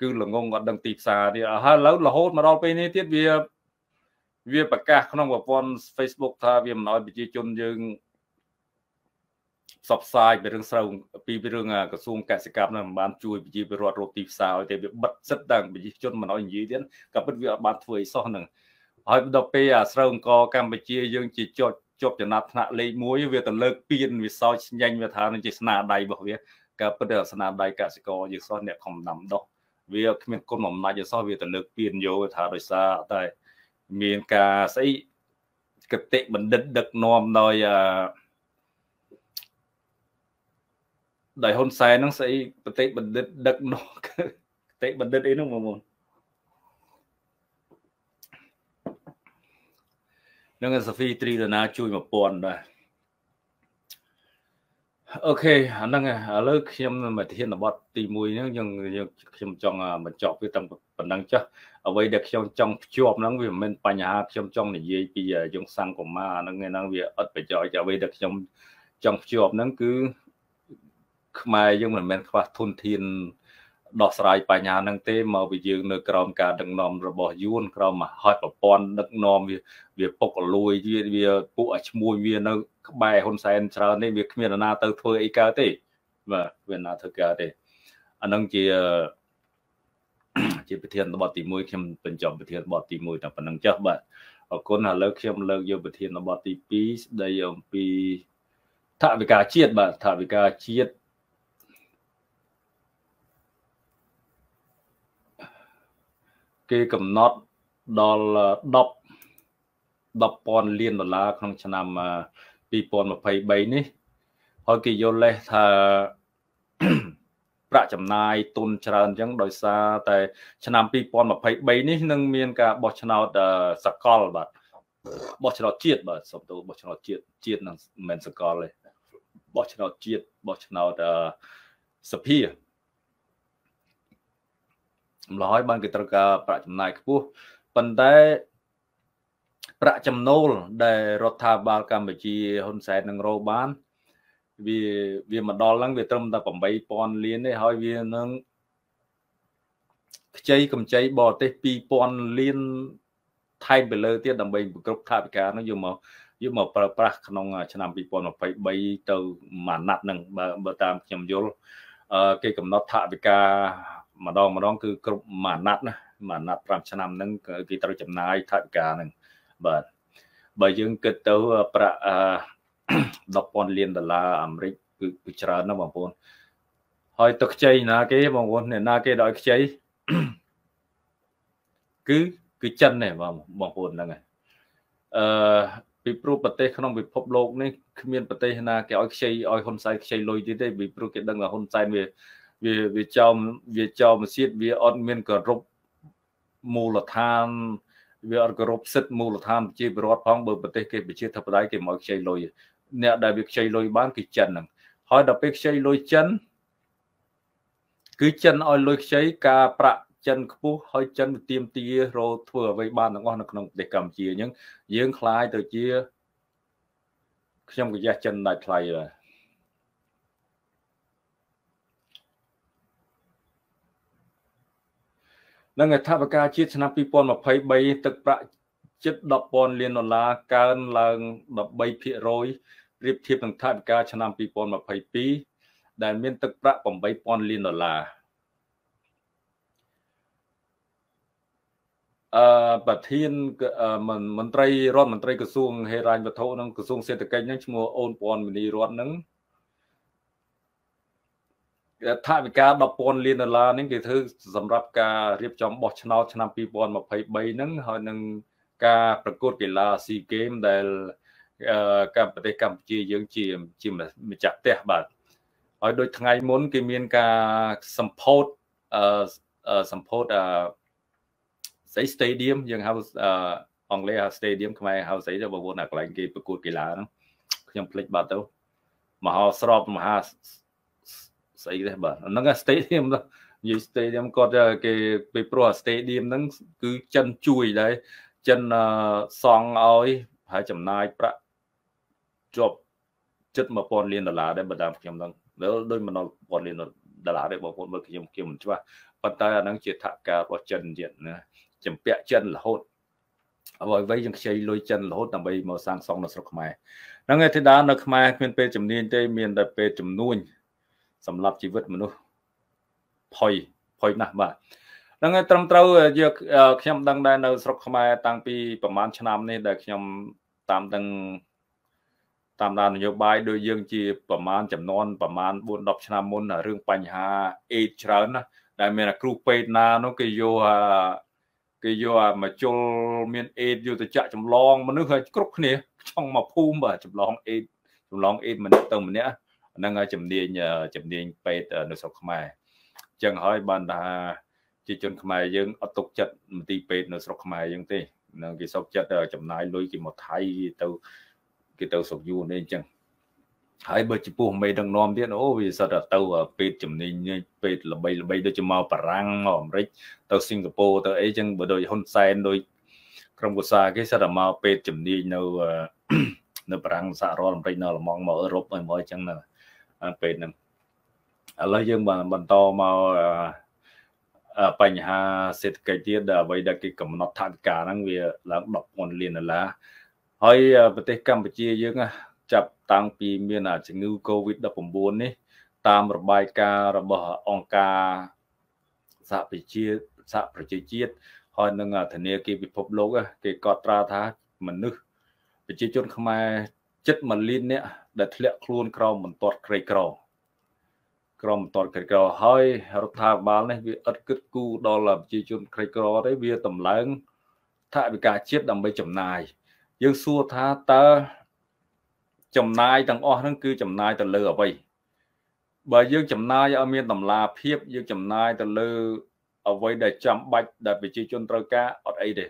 គឺល្ងងអត់ដឹងទីផ្សារទៀតហើយឥឡូវរហូតមកដល់ពេលនេះទៀតវាវាប្រកាសក្នុងប្រព័ន្ធ Facebook ថាវាមិនអោយប្រជាជនយើង ផ្សព្វផ្សាយពីរឿងស្រូវពីរឿងក្រសួងកសិកម្មនឹងមិនបានជួយប្រជាពលរដ្ឋរកទីផ្សារឲ្យតែវាបិទសិទ្ធដល់ប្រជាជនមិនអោយនិយាយទៀតក៏ពិតវាអត់បានធ្វើអីសោះហ្នឹងហើយដល់ពេលអាស្រូវអង្គកម្ពុជាយើងជាជាប់ជាប់ចំណាត់ថ្នាក់លេខ1វាទៅលើកពៀនវាសោចស្ញែងវាថានឹងជាស្នាដៃរបស់វាក៏ពិតស្នាដៃកសិករយើងសោះអ្នកខំដាំដុះវាគ្មានគុណបំណាច់ទេសោះវាទៅលើកពៀនយកថាដោយសារតែមានការស្អីកតិបណ្ឌិតដឹកនាំដោយអឺ ដោយហ៊ុនសែនហ្នឹងស្អីប្រទេសបណ្ឌិតដឹកនាំប្រទេសបណ្ឌិតអីហ្នឹងបងប្អូននឹងសាហ្វី3ដុល្លារជួយ1000ដែរអូខេអាហ្នឹងឥឡូវខ្ញុំមកធានបទទី1ហ្នឹងយើងខ្ញុំចង់បញ្ចប់វាតាំងប៉ុណ្ណឹងចាស់អ្វីដែលខ្ញុំចង់ភ្ជាប់ហ្នឹងវាមិនមែនបញ្ហាខ្ញុំចង់និយាយពីយងសង្គមាហ្នឹងហ្នឹងវាអត់ប្រយោជន៍អ្វីដែលខ្ញុំចង់ភ្ជាប់ហ្នឹងគឺ ខ្មែរយើងមិនមែនខ្វះធនធានដោះស្រាយបញ្ហាហ្នឹងទេមកពីយើងនៅក្រោមការដឹកនាំរបស់យួនក្រោមមហិប្រព័ន្ធដឹកនាំវាវាពុកលួយវាវាពួកឲ្យឈ្មោះវានៅក្បែរហ៊ុនសែនច្រើននេះវាគ្មានណាទៅធ្វើអីកើតទេបាទវាណាធ្វើកើតទេអានឹងជាជាប្រធានបទទី1ខ្ញុំបញ្ចប់ប្រធានបទទី1តែប៉ុណ្្នឹងចាស់បាទអរគុណឥឡូវខ្ញុំលើកយកប្រធានបទទី2ស្ដីអំពីថវិកាជាតិបាទថវិកាជាតិ គេកំណត់ដល់10 10,000លានដុល្លារក្នុងឆ្នាំ2023នេះហើយគេយល់លេសថាប្រាក់ចំណាយទុនច្រើនអញ្ចឹងដោយសារតែឆ្នាំ2023នេះនឹងមានការបោះឆ្នោតសកលបាទបោះឆ្នោតជាតិបាទសំទោបោះឆ្នោតជាតិជាតិនឹងមិនមែនសកលទេបោះឆ្នោតជាតិបោះឆ្នោតសភា ម្ល៉េះហើយបានគេត្រូវការប្រាក់ចំណាយខ្ពស់ប៉ុន្តែប្រាក់ចំណូលដែលរដ្ឋាភិបាលកម្ពុជាហ៊ុនសែននឹងរកបានវាវាមកដល់ហ្នឹងវាត្រឹមតែ8000លានទេហើយវានឹងខ្ចីកម្ចីបរទេស2000លានថែមទៅលើទៀតដើម្បីគ្រប់ថាវិការនោះយកមកយកមកប្រើប្រាស់ក្នុង ឆ្នាំ2023ទៅមួយណាត់ហ្នឹងបើតាមខ្ញុំយល់គេកំណត់ថាវិការ ម្ដងម្ដងគឺគ្រប់មួយអាណត្តិណាមួយអាណត្តិ5ឆ្នាំហ្នឹងគេត្រូវចំណាយថវិកាហ្នឹងបាទបើយើងគិតទៅប្រាក់10,000លានដុល្លារអាមេរិកគឺគឺច្រើនណាស់បងប្អូនហើយទៅខ្ចីណាគេបងប្អូនអ្នកណាគេដល់ខ្ចីគឺគឺចិនទេបងបងប្អូនហ្នឹងហើយអឺពីព្រោះប្រទេសក្នុងពិភពលោកនេះគ្មានប្រទេសណាគេឲ្យខ្ចីឲ្យហ៊ុនសែនខ្ចីលុយទៀតទេពីព្រោះគេដឹងថាហ៊ុនសែនវា វាវាចោមវាចោមសៀតវាអត់មានគោរព មូលដ្ឋានវាអត់គោរពសិទ្ធិមូលដ្ឋានប្រជាពលរដ្ឋផងបើប្រទេសគេប្រជាធិបតេយ្យគេមកខ្ចីលុយអ្នកដែលវាខ្ចីលុយបានគឺចិនហ្នឹងហើយដល់ពេលខ្ចីលុយចិនគឺចិនឲ្យលុយខ្ចីការប្រាក់ចិនខ្ពស់ហើយចិនទៅទៀមទារោធ្វើអ្វីបានទាំងអស់នៅក្នុងប្រទេសកម្ពុជាអញ្ចឹងយើងคล้ายទៅជាខ្ញុំក៏យ៉ាស់ចិនដាច់ថ្លៃដែរ នឹងអធិបការជាតិឆ្នាំ2023ទឹកប្រាក់ជិត10,000លានដុល្លារកើនឡើង13%ប្រៀបធៀបនឹងថវិកាឆ្នាំ2022ដែលមានទឹកប្រាក់8000លានដុល្លារអឺប្រធានមន្ត្រីរដ្ឋមន្ត្រីក្រសួងហេរញ្ញវត្ថុនិងក្រសួងសេដ្ឋកិច្ចហ្នឹងឈ្មោះអូនពាន់មនីរតហ្នឹង ថាវិការ10,000លានដុល្លារនេះគេធ្វើសម្រាប់ការរៀបចំបោះឆ្នោតឆ្នាំ2023ហ្នឹងហើយនឹងការប្រកួតកីឡាស៊ីហ្គេមដែលកម្ពុជាប្រទេសកម្ពុជាយើងជាជាម្ចាស់ផ្ទះបាទហើយដូចថ្ងៃមុនគេមានការសម្ពោធអឺសម្ពោធអឺស្អី stadium យើងហៅអង់គ្លេសហៅ stadium ខ្មែរហៅស្អីទៅបងប្អូនអាកន្លែងគេប្រកួតកីឡាហ្នឹងខ្ញុំភ្លេចបាត់ទៅមហោស្រពមហា ស្អីទេបាទហ្នឹង stadium និយាយ stadium គាត់គេពីព្រោះ stadium ហ្នឹងគឺចិនជួយដែរចិនសង់ឲ្យហើយចំណាយប្រាក់ជាប់ជិត1000លានដុល្លារដែរបើតាមខ្ញុំហ្នឹងដូចមិនដល់1000លានដុល្លារទេបងប្អូនមើលខ្ញុំខ្ញុំមិនច្បាស់ប៉ុន្តែអាហ្នឹងជាថវិការបស់ចិនទៀតណាចម្ពាក់ចិនរហូតអ្វីអ្វីយើងខ្ចីលុយចិនរហូតដើម្បីមកសាងសង់នៅស្រុកខ្មែរហ្នឹងឯធីតានៅខ្មែរគ្មានពេលជំនាញទេមានតែពេលជំនួញ សម្រាប់ជីវិតមនុស្សផុយផុយណាស់បាទហ្នឹងហើយត្រឹមត្រូវយកខ្ញុំដឹងដែរនៅស្រុកខ្មែរតាំងពីប្រហែលឆ្នាំនេះដែលខ្ញុំតាមដឹងតាមដាននយោបាយដោយយើងជាប្រមាណចំនួនប្រមាណ4 10ឆ្នាំមុនរឿងបញ្ហាអេដច្រើនណាដែលមានគ្រូពេទ្យណានោះគេយកគេយកមកជុលមានអេដយកទៅចាក់ចម្លងមនុស្សឲ្យគ្រប់គ្នាចង់មកភូមិបាទចម្លងអេដចម្លងអេតម្នាក់ទៅម្នាក់ ហ្នឹងហើយជំនាញជំនាញពេទ្យនៅស្រុកខ្មែរអញ្ចឹងហើយបានថាជាជនខ្មែរយើងអត់ទុកចិត្តមន្ទីរពេទ្យនៅស្រុកខ្មែរយើងទេនឹងគេសុកចិត្តចំណាយលុយគេមកថៃទៅគេទៅស្រុកយួននេះអញ្ចឹងហើយបើចំពោះមេដឹកនាំទៀតអូវាសិតតែទៅពេទ្យជំនាញពេទ្យល្បីល្បីដូចជាមកបារាំងមកអាមេរិកទៅសិង្ហបុរីទៅអីចឹងបើដូចហ៊ុនសែនដូចក្រុមកុសាគេសិតតែមកពេទ្យជំនាញនៅនៅបារាំងសហរដ្ឋអាមេរិកនៅឡម៉ង់មកអឺរ៉ុបហើយមកអញ្ចឹងនៅ ពេទ្យហ្នឹងឥឡូវយើងបានបន្តមកបញ្ហាសេដ្ឋកិច្ចទៀតដែលអ្វីដែលគេកំណត់ថវិកាហ្នឹងវាឡើង10,000លានដុល្លារហើយប្រទេសកម្ពុជាយើងចាប់តាំងពីមានជំងឺ Covid-19 នេះតាមរបាយការណ៍របស់អង្គការសហប្រជាសហប្រជាជាតិហើយនឹងធនាគារពិភពលោក គេកត់ត្រាថាមនុស្សប្រជាជនខ្មែរ ចិត្ត1លាននាក់ដែលធ្លាក់ខ្លួនក្រោមបន្ទាត់ក្រីក្រក្រមបន្ទាត់ក្រីក្រហើយរដ្ឋាភិបាលនេះវាឥតគិតគូរដល់ប្រជាជនក្រីក្រទេវាតម្លើងថវិកាជាតិដើម្បីចំណាយយើងសួរថាតើចំណាយទាំងអស់ហ្នឹងគឺចំណាយទៅលើអ្វីបើយើងចំណាយឲ្យមានតម្លាភាពយើងចំណាយទៅលើអ្វីដែលចាំបាច់ដែលប្រជាជនត្រូវការអត់អីទេ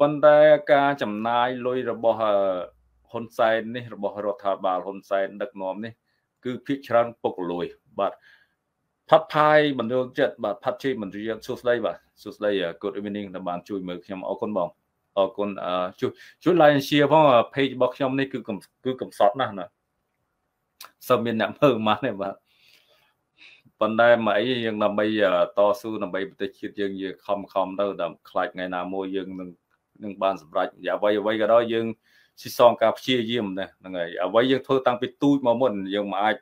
ប៉ុន្តែការចំណាយលុយរបស់ ហ៊ុនសែននេះរបស់រដ្ឋាភិបាលហ៊ុនសែនដឹកនាំនេះ គឺភាគច្រើនពុកលួយបាទផាត់ផាយបណ្ដុលចិត្តបាទផាត់ជ័យមន្ត្រីសួស្ដីបាទសួស្ដី good evening ដែលបានជួយមើលខ្ញុំអរគុណបងអរគុណជួយជួយ like share ផង page របស់ខ្ញុំនេះគឺគឺកំសត់ណាស់ណាសើមានអ្នកមើលម៉ាស់នេះបាទប៉ុន្តែមកអីយើងដើម្បីតស៊ូដើម្បីប្រទេសជាតិយើងយើងខំខំទៅដើម្បីខ្លាចថ្ងៃណាមួយយើងនឹងនឹងបានសម្រេចអ្វីអ្វីក៏ដោយយើង ស៊ីសងការព្យាយាមណាហ្នឹងហើយអ្វីយើងធ្វើតាំងពីទូចមកមុនយើងមិនអាច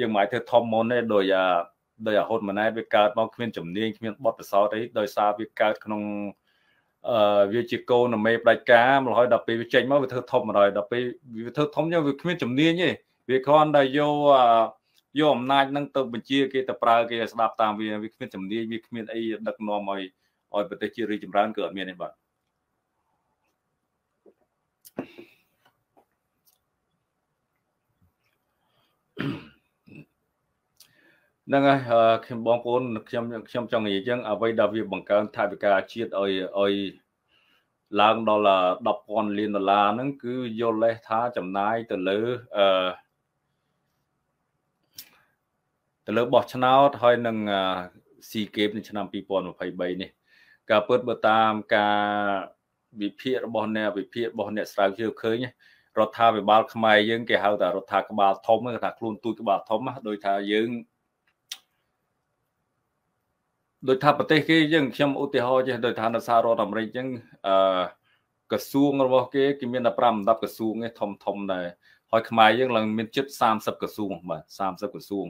យើងមិនអាចធ្វើធំមុនទេដោយអាដោយអាហ៊ុនម៉ាណែតវាកើតមកគ្មានជំនាញគ្មានបទពិសោធន៍អីដោយសារវាកើតក្នុងអឺវាជាកូនមេផ្ដាច់ការម្ល៉េះដល់ពេលវាចេញមកវាធ្វើធំម្ល៉េះដល់ពេលវាធ្វើធំចឹងវាគ្មានជំនាញទេវាគ្រាន់តែយកយកអំណាចនឹងទៅបញ្ជាគេទៅប្រើគេឲ្យស្ដាប់តាមវាវាគ្មានជំនាញវាគ្មានអីដឹកនាំឲ្យឲ្យប្រទេសជាតិរីកចម្រើនគឺអត់មានទេបាទ ហ្នឹងហើយខ្ញុំបងប្អូនខ្ញុំខ្ញុំចង់និយាយចឹងអ្វីដែលវាបង្កើនថវិកាជាតិឲ្យឲ្យឡើងដល់10,000លានដុល្លារហ្នឹងគឺយល់លេសថាចំណាយទៅលើអឺទៅលើបោះឆ្នោតហើយនឹងស៊ីហ្គេមនៅឆ្នាំ2023នេះការពិតបើតាមការ វិភាគរបស់អ្នកវិភាគរបស់អ្នកស្រាវជ្រាវឃើញរដ្ឋាភិបាលខ្មែរយើងគេហៅថារដ្ឋាភិបាលធំគេថាខ្លួនទូចក្បាលធំដោយថាយើងដោយថាប្រទេសគេយើងខ្ញុំឧទាហរណ៍ចេះដោយថានៅសហរដ្ឋអាមេរិកចឹងអឺក្រសួងរបស់គេគេមានតែ5 10ក្រសួងឯងធំធំដែរហើយខ្មែរយើងឡើងមានជិត30ក្រសួងបាទ30ក្រសួង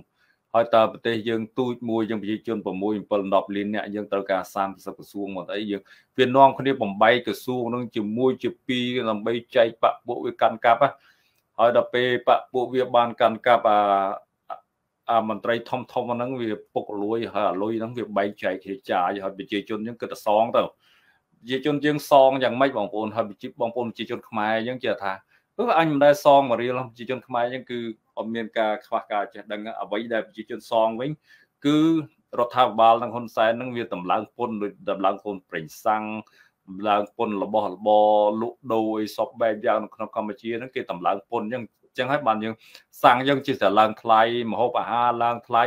ហើយតើប្រទេសយើងទូចមួយយើងប្រជាជន6 7 10លានអ្នកយើងត្រូវការ30ក្រសួងមកអីយើងវានាំគ្នាបំបីក្រសួងនឹងជាមួយជាពីរដើម្បីចែកបពពួកវាកាន់កាប់ហើយដល់ពេលបពពួកវាបានកាន់កាប់អាអាមន្ត្រីធំធំហ្នឹងវាពុកលួយហើយអាលុយហ្នឹងវាបែកចែកគ្នាចាយហើយប្រជាជនយើងគិតតែសងទៅប្រជាជនយើងសងយ៉ាងម៉េចបងប្អូនហើយបងប្អូនប្រជាជនខ្មែរយើងជឿថា អឺអញមិនដែលសងមករៀលប្រជាជនខ្មែរយើងគឺអត់មានការខ្វះការចេះដឹងអ្វីដែលប្រជាជនសងវិញគឺរដ្ឋាភិបាលនិងហ៊ុនសែននឹងវាតម្លើងពន្ធដោយតម្លើងពន្ធប្រេងសាំងតម្លើងពន្ធរបស់របរលក់ដូរអីសពបែបយ៉ាងនៅក្នុងកម្ពុជាហ្នឹងគេតម្លើងពន្ធអញ្ចឹងអញ្ចឹងហើយបានយើងសាំងយើងជិះតែឡើងថ្លៃម្ហូបអាហារឡើងថ្លៃ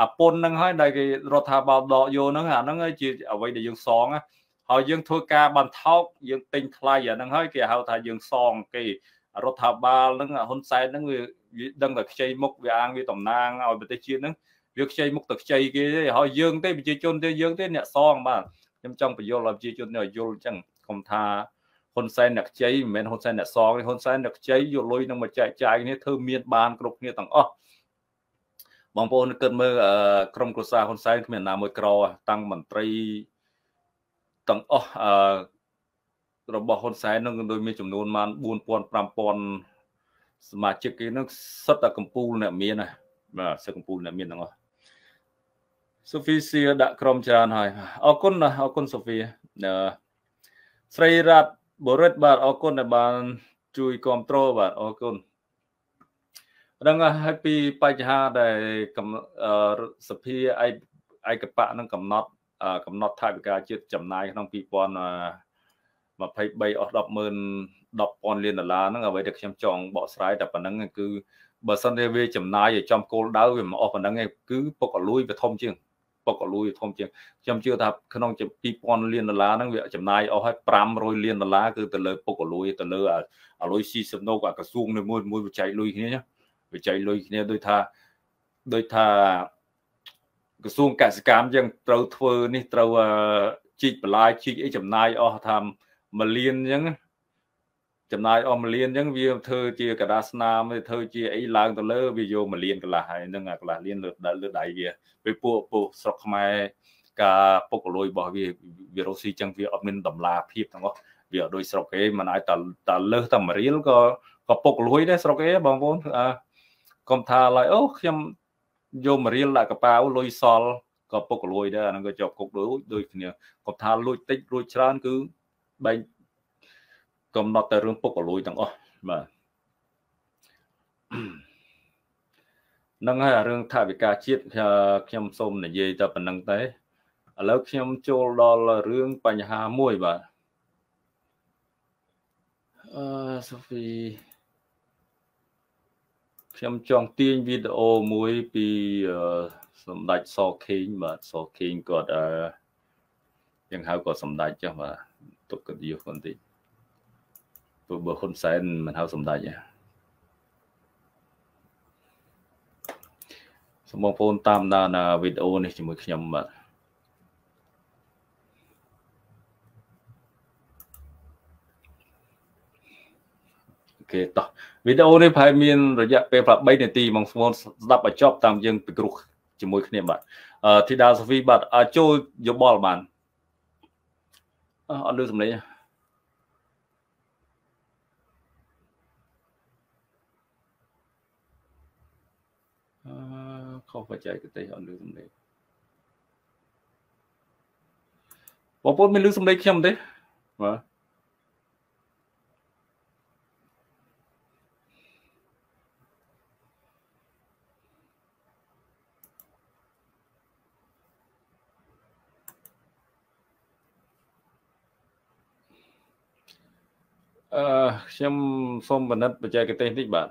អាពន្ធហ្នឹងហើយដែលគេរដ្ឋាភិបាលដកយកហ្នឹងអាហ្នឹងជាអ្វីដែលយើងសងហើយយើងធ្វើការបន្ថោកយើងទិញថ្លៃអាហ្នឹងហើយគេហៅថាយើងសងគេ រដ្ឋាភិបាលហ្នឹងហ៊ុនសែនហ្នឹងវាដឹងតែខ្ចីមុខវាអាងវាតំណាងឲ្យប្រទេសជាតិហ្នឹងវាខ្ចីមុខទៅខ្ចីគេទេហើយយើងទេប្រជាជនទេយើងទេអ្នកសងបាទខ្ញុំចង់បញ្យល់ឲ្យប្រជាជននេះឲ្យយល់អញ្ចឹងកុំថាហ៊ុនសែនអ្នកខ្ចីមិនមែនហ៊ុនសែនអ្នកសងទេហ៊ុនសែនអ្នកខ្ចីយកលុយនឹងមកចែកចាយគ្នាធ្វើមានបានគ្រប់គ្នាទាំងអស់បងប្អូនគិតមើលក្រុមគ្រួសារហ៊ុនសែនគ្មានណាមួយក្រ តាំងមន្ត្រីទាំងអស់ របស់ហ៊ុនសែននឹងដូចមានចំនួនបាន4000 5000សមាជិកគេនឹងសិតតែកម្ពូលអ្នកមានណាបាទសិតកម្ពូលអ្នកមានទាំងអស់សូហ្វីសៀដាក់ក្រុមច្រើនហើយអរគុណណាអរគុណសូហ្វីស្រីរ៉ាត់បរិទ្ធបាទអរគុណដែលបាន ជួយគ្រប់គ្រងបាទអរគុណដឹងហើយពីបញ្ហាដែលសភាឯកបៈនឹងកំណត់ កំណត់ថវិកាជាតិចំណាយក្នុង2000 23អស់100000 10,000លានដុល្លារហ្នឹងអ្វីដែលខ្ញុំចង់បកស្រាយតែប៉ុណ្្នឹងគឺបើសិនជាវាចំណាយឲ្យចំគោលដៅវាមិនអស់ប៉ុណ្្នឹងទេគឺពុកអលួយវាធំជាងពុកអលួយធំជាងខ្ញុំជឿថាក្នុង2000លានដុល្លារហ្នឹងវាចំណាយអស់ឲ្យ500លានដុល្លារគឺទៅលើពុកអលួយទៅលើអលួយស៊ីសំណូកអាក្រសួងមួយមួយវិច័យលុយគ្នាវិច័យលុយគ្នាដូចថាដូចថាក្រសួងកសិកម្មយើងត្រូវធ្វើនេះត្រូវជីកបន្លាយជីកអីចំណាយអស់ថា មួយលានអញ្ចឹងចំណាយអស់មួយលានអញ្ចឹងវាធ្វើជាกระดาษស្នាមវាធ្វើជាអីឡើងទៅលើវាយកមួយលានកន្លះហើយនឹងអាកន្លះលានលើលើដៃវាពេលពួកពួកស្រុកខ្មែរការពុកលួយរបស់វាវីរុសស៊ីចឹងវាអត់មានតម្លាភាពទាំងអស់វាអត់ដូចស្រុកគេមិនអាចតតលើសតែមួយរៀលក៏ក៏ពុកលួយដែរស្រុកគេបងប្អូនអឺកុំថាឡើយអូខ្ញុំយកមួយរៀលដាក់កប៉ាវលុយសល់ក៏ពុកលួយដែរអាហ្នឹងក៏ជាប់គុកដូចដូចគ្នាកុំថាលួចតិចលួចច្រើនគឺ បែងកំណត់តែរឿងពុកអលួយទាំងអស់បាទនឹងហើយរឿងថាវិការជាតិខ្ញុំសូមនិយាយតែប៉ុណ្្នឹងតែឥឡូវខ្ញុំចូលដល់រឿងបញ្ហាមួយបាទអឺសូហ្វីខ្ញុំចង់ទាញវីដេអូមួយពីសម្ដេចសខេងបាទសខេងគាត់អឺយ៉ាងហៅក៏សម្ដេចចុះបាទ ទុកកិត្តិយសបន្តិចព្រោះបើហ៊ុនសែនមិនហៅសម្ដេចទេសូមបងប្អូនតាមដានវីដេអូនេះជាមួយខ្ញុំបាទគេតោះវីដេអូនេះប្រហែលមានរយៈពេល8នាទីបងប្អូនស្ដាប់ឲ្យចប់តាមយើងពិគ្រោះជាមួយគ្នាបាទធីតាសូហ្វីបាទចូលយោបល់បាន អត់លឺសំឡេងអឺខុសបច្ចេកទេសអត់លឺសំឡេងបងប្អូនមានលឺសំឡេងខ្ញុំទេបាទ អឺខ្ញុំសូមបណ្ឌិតបច្ចេកទេសតិចបាទ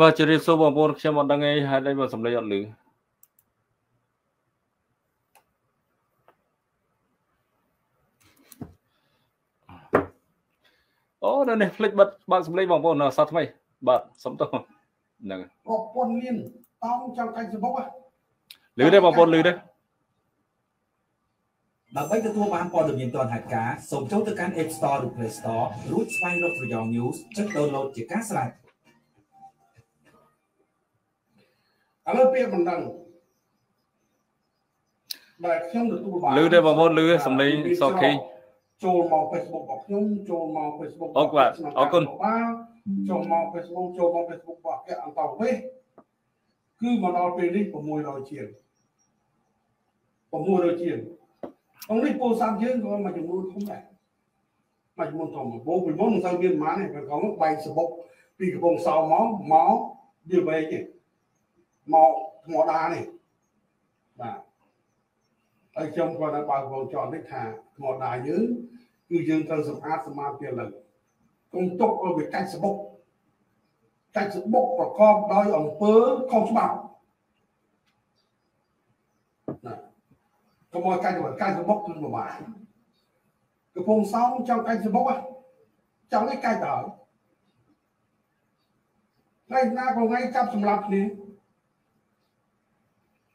បាទជម្រាបសួរបងប្អូនខ្ញុំអត់ដឹងអីហេតុអីបើសម្លេងអត់ឮអូនៅនេះភ្លេចបិទបើកសម្លេងបងប្អូននៅអសថ្មី បាទសុំទោសហ្នឹងប្រពន្ធមានតោងចង់កាច់សបុកឮទេបងប្អូនឮទេដើម្បីទទួលបានព័ត៌មានទាន់ហេតុការណ៍សូមចូលទៅកាន់ App Store ឬ Play Store រួចស្វែងរកប្រយោល News ចុច download ជាការស្រេច ឥឡូវពាក្យមិនដឹងបាទខ្ញុំទទួលបានឮទេបងប្អូនឮសំឡេងសខេងចូលមក Facebook របស់ខ្ញុំចូលមក Facebook អរបាទអរគុណចូលមក Facebook ចូលមក Facebook របស់គេអន្តរវេសគឺមកដល់ពេលនេះ600ជាង600ជាងអង្គនេះពលសាប់យើងក៏មួយចំនួនធំដែរមួយចំនួនធំបូកពីមុនមិនសូវមានប៉ុន្មានទេព្រោះបែកសបុកពីកំពង់សោមកមកវាវែងទេ មកថ្មដានេះបាទហើយខ្ញុំគាត់នៅបើកវងចោលនេះថាថ្មដាយើងគឺយើងត្រូវសម្អាតសមាធិលើកុំទុកឲ្យវាកាច់សបុកកាច់សបុកប្រកបដោយអង្គើខុសច្បាប់ណាកុំឲ្យកាច់កាច់សបុកគឺពិបាកកំពុងសោមចង់កាច់សបុកចង់ឲ្យកាច់ទៅហើយថ្ងៃណាក៏ថ្ងៃចាប់សម្លាប់គ្នា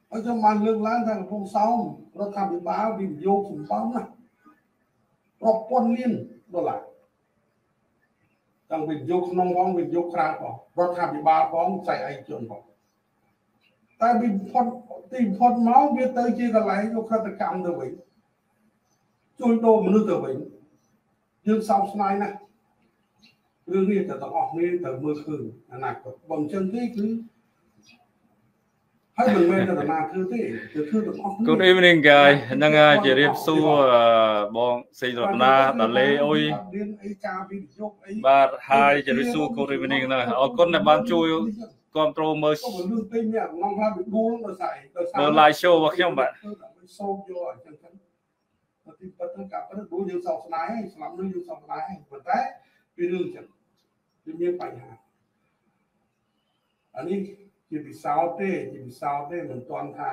ហើយខ្ញុំបានលើកឡើងថាកំពង់សោមរដ្ឋាភិបាលវិនិយោគសម្បំណារាប់ពាន់លានដុល្លារទាំងវិនិយោគក្នុងផងវិនិយោគក្រៅផងរដ្ឋាភិបាលផងផ្នែកឯកជនផងតែពីផុតទីផុតមកវាទៅជាកន្លែងយកក្រតកម្មទៅវិញជួយដូរមនុស្សទៅវិញយើងសោកស្ដាយណាស់រឿងនេះតែទាំងអស់គ្នាត្រូវមើលឃើញអនាគតបើមិនចឹងទេគឺ ហើយមិនមែនតែដំណើរធ្វើទេគឺធ្វើទាំងអស់ Good evening guys ហ្នឹងជម្រាបសួរបងសេងរតនាដាលេអុយមានអីការវិនិយោគអីបាទ Hi ជម្រាបសួរ Good evening ហ្នឹងអរគុណដែលបានជួយគ្រប់គ្រងមើលក៏លឿនពេកមានងងថាវាដួលដោយសារដោយសារមើល live show របស់ខ្ញុំបាទសូមយកអញ្ចឹងទៅទីពិតទៅកាប់ទៅដួលយើងសោកស្ដាយហើយស្លាប់នឹងយើងសោកស្ដាយហើយប៉ុន្តែវារឿងអញ្ចឹងវាមានបញ្ហាអានេះ ជាពិសោធន៍ទេជាពិសោធន៍ទេមិនទាន់ថា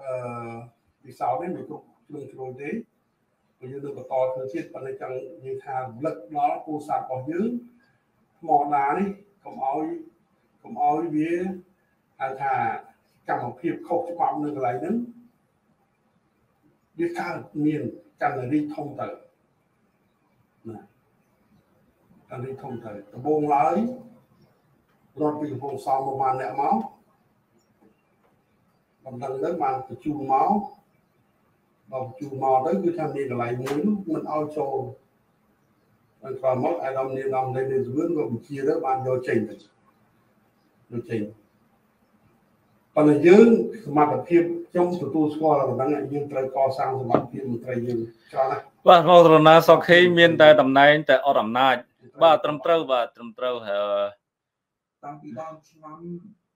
អឺពិសោធន៍នេះមិនគ្រប់ជ្រុងជ្រោយទេព្រោះយើងនឹងបន្តធ្វើទៀតប៉ុន្តែចង់និយាយថារំលឹកដល់ពូសាស្ត្ររបស់យើងថ្មដានេះកុំឲ្យកុំឲ្យវាហៅថាកម្មភាពខុសច្បាប់នៅកន្លែងហ្នឹងវាកើតមានកាន់តែរីកធំទៅណាកាន់រីកធំទៅដំបូងឡើយ រត់ពីកំពង់សោមប្រហែលអ្នកមកបណ្ដឹងទៅបានបញ្ជូនមកដល់បញ្ជូនមកទៅគឺថាមានកន្លែងមួយនោះមិនឲ្យចូលហើយក្រោយមកអាដាមនាងដំនៃនេះស្វឿនក៏បញ្ជាទៅបានយកចេញទៅយកចេញប៉ុន្តែយើងសមត្ថភាពខ្ញុំទទួលស្គាល់ប៉ុណ្ណឹងយើងត្រូវកសាងសមត្ថភាពមន្ត្រីយើងច្រើនណាស់បាទមករណាសុខេមានតែតំណែងតែអត់អំណាចបាទត្រឹមត្រូវបាទត្រឹមត្រូវអឺ តាំងពីដើមឆ្នាំ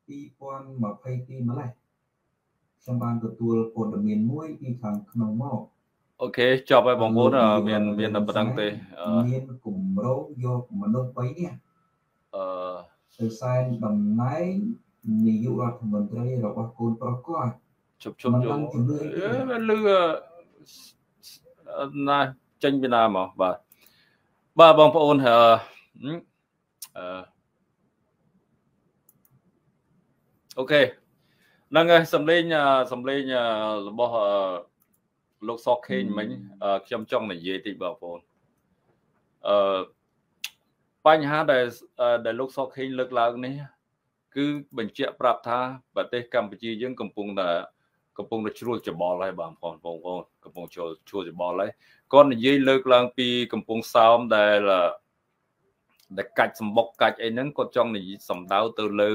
2022ម្លេះខ្ញុំបានទទួលព័ត៌មានមួយពីខាងក្នុងមកអូខេចប់ហើយបងប្អូនមានមានតែប៉ុណ្្នឹងទេមានគម្រោងយកមនុស្ស3នាក់អឺទៅសែនតំណែងនាយករដ្ឋមន្ត្រីរបស់កូនប្រុសគាត់ជប់ជប់ជប់លឺណាចេញពីណាមកបាទបាទបងប្អូនអឺ អឺអូខេហ្នឹងហើយសំលេងសំលេងរបស់លោកសខេងមិញខ្ញុំចង់និយាយតិចបងប្អូនអឺបញ្ហាដែលដែលលោកសខេងលើកឡើងនេះ គឺបញ្ជាក់ប្រាប់ថាប្រទេសកម្ពុជាយើងកំពុងតែកំពុងតែជ្រួលច្បល់ហើយបងប្អូនបងប្អូនកំពុងជ្រួលជ្រួលច្បល់ហើយគាត់និយាយលើកឡើងពីកំពុងសោមដែលដែលកាច់សម្បុកកាច់អីហ្នឹងគាត់ចង់និយាយសំដៅទៅលើ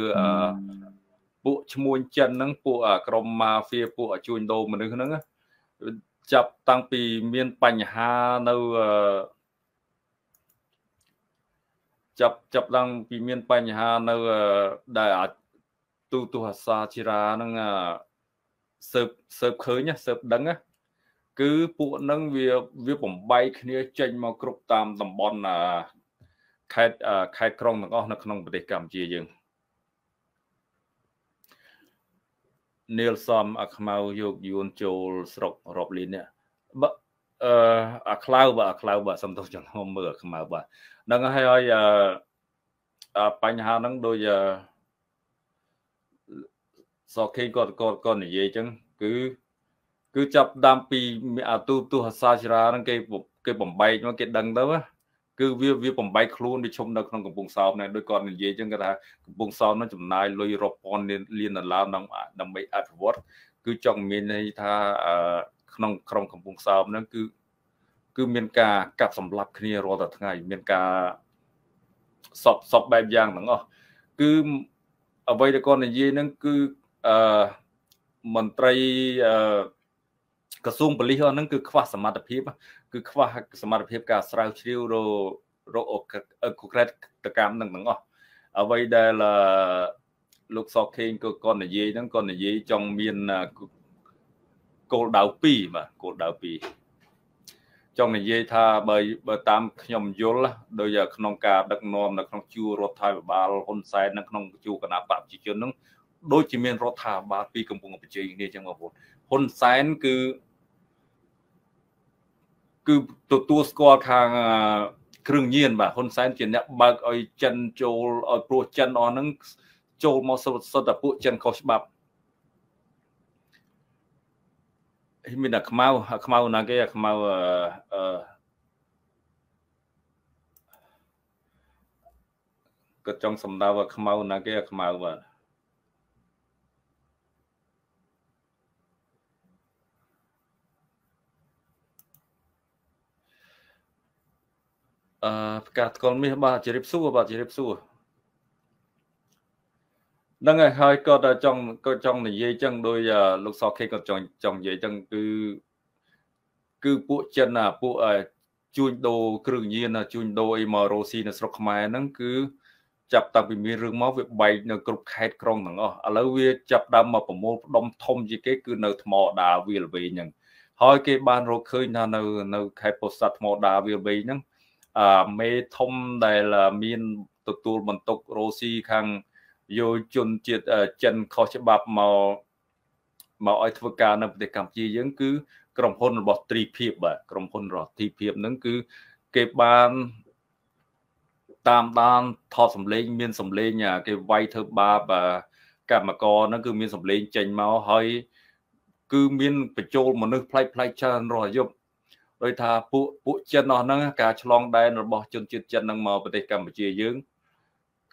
ពួកឈ្មួញចិនហ្នឹងពួកក្រុមម៉ាហ្វៀពួកជួញដូរមនុស្សហ្នឹងចាប់តាំងពីមានបញ្ហានៅចាប់ចាប់តាំងពីមានបញ្ហានៅដែលទូទូហាសាជីរាហ្នឹងសើបសើបឃើញសើបដឹងគឺពួកហ្នឹងវាវាបំបីគ្នាចេញមកគ្រប់តាមតំបន់ខេត្តខេត្តក្រុងទាំងអស់នៅក្នុងប្រទេសកម្ពុជាយើង នីលសំអាខ្មៅយកយួនចូលស្រុករាប់លាននេះបើអឺអាខ្លៅបើអាខ្លៅបើសំទោសចន្លោះមើលអាខ្មៅបាទហ្នឹងហើយហើយអឺបញ្ហាហ្នឹងដូចសខេងគាត់គាត់គាត់និយាយអញ្ចឹងគឺគឺចាប់ដើមពីអាទូទូហសាចរាហ្នឹងគេគេបំបែកមកគេដឹងទៅ គឺវាវាបំបែកខ្លួនវាឈុំនៅក្នុងកំពង់សោមដែរដោយគាត់និយាយអញ្ចឹងគាត់ថាកំពង់សោមហ្នឹងចំណាយលុយរាប់ពាន់លានដុល្លារដើម្បីអភិវឌ្ឍគឺចង់មានន័យថាក្នុងក្រុងកំពង់សោមហ្នឹងគឺគឺមានការកាប់សម្លាប់គ្នារាល់តែថ្ងៃ មានការសពសពបែបយ៉ាងទាំងអស់គឺអ្វីដែលគាត់និយាយហ្នឹងគឺអឺមន្ត្រីអឺក្រសួងប៉ូលីសអស់ហ្នឹងគឺខ្វះសមត្ថភាព គឺខ្វះសមត្ថភាពការស្រាវជ្រាវររកកក្រិតកម្មនឹងទាំងអស់អ្វីដែលលោកសកខេងក៏គាត់និយាយហ្នឹងគាត់និយាយចង់មានគោលដៅ2បាទគោលដៅ2ចង់និយាយថាបើបើតាមខ្ញុំយល់ដោយក្នុងការដឹកនាំនៅក្នុងជួររដ្ឋាភិបាលហ៊ុនសែននៅក្នុងជួរគណៈបព្វជិជនហ្នឹងដូចជាមានរដ្ឋាភិបាលពីរកំពុងប្រជែងគ្នាចឹងបងប្អូនហ៊ុនសែនគឺ គឺទទួលស្គាល់ខាងគ្រឿងញៀនបាទហ៊ុនសែនជាអ្នកបើកឲ្យចិនចូលឲ្យព្រោះចិនអស់ហ្នឹងចូលមកសុទ្ធសុទ្ធតែពួកចិនខុសច្បាប់មានតែខ្មៅខ្មៅណាគេខ្មៅអឺគាត់ចង់សំដៅថាខ្មៅណាគេខ្មៅបាទ អឺផ្កាស្គាល់មាសបាទជម្រាបសួរបាទជម្រាបសួរហ្នឹងហើយហើយគាត់ចង់គាត់ចង់និយាយចឹងដោយលោកសខេគាត់ចង់ចង់និយាយចឹងគឺគឺពួកចិនណាពួកជួញដូរគ្រឿងញៀនជួញដូរអីមករស់ស៊ីនៅស្រុកខ្មែរហ្នឹងគឺចាប់តាំងពីមានរឿងមកវាបែកនៅគ្រប់ខេត្តក្រុងទាំងអស់ឥឡូវវាចាប់ដើមមកប្រមូលផ្ដុំធំជាងគេគឺនៅថ្មដាវាលវែងហ្នឹងហើយគេបានរកឃើញថានៅនៅខេត្តពោធិ៍សាត់ថ្មដាវាលវែងហ្នឹង មេធំដែលមានទទួលបន្ទុករស់ស៊ីខាងយោជនជាតិចិនខុសច្បាប់មកមកឲ្យធ្វើការនៅប្រទេសកម្ពុជាយើងគឺក្រុមហ៊ុនរបស់ត្រីភិបបាទក្រុមហ៊ុនរបស់ត្រីភិបហ្នឹងគឺគេបានតាមដានថតសម្លេង មានសម្លេងគេវាយធ្វើបាបកម្មករហ្នឹងគឺមានសម្លេងចេញមកហើយគឺមានបញ្ចូលមនុស្សផ្លែកផ្លែកច្រើនរស់យប់ ដោយថាពួកពួកចិនអស់ហ្នឹងការឆ្លងដែនរបស់ជនជាតិចិនហ្នឹងមកប្រទេសកម្ពុជាយើង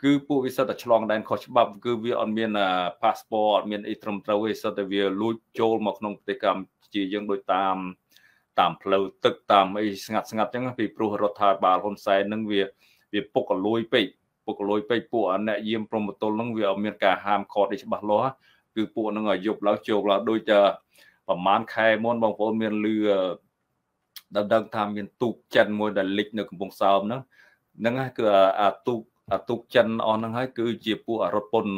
គឺពួកវាសិតតែឆ្លងដែនខុសច្បាប់ គឺវាអត់មាន passport អត់មានអីត្រឹមត្រូវទេសិតតែវាលួចចូលមកក្នុងប្រទេសកម្ពុជាយើងដោយតាមតាមផ្លូវទឹកតាមអីស្ងាត់ស្ងាត់អញ្ចឹងពីព្រោះរដ្ឋាភិបាលហ៊ុនសែននឹងវាវាពុកកលួយពេកពុកកលួយពេកពួកអ្នកយាមព្រមទល់នឹងវាអត់មានការហាមឃាត់អីច្បាស់លាស់គឺពួកនឹងឲ្យយប់ឡើងជោគឡើងដូចតែប្រហែលខែមុនបងប្អូនមានលឺ ដល់ដឹងថាមានទូកចិនមួយដែលលិចនៅកំពង់សោមហ្នឹងហ្នឹងគឺអាទូកអាទូកចិនអស់ហ្នឹងហើយគឺជាពួកអរដ្ឋពន្ធ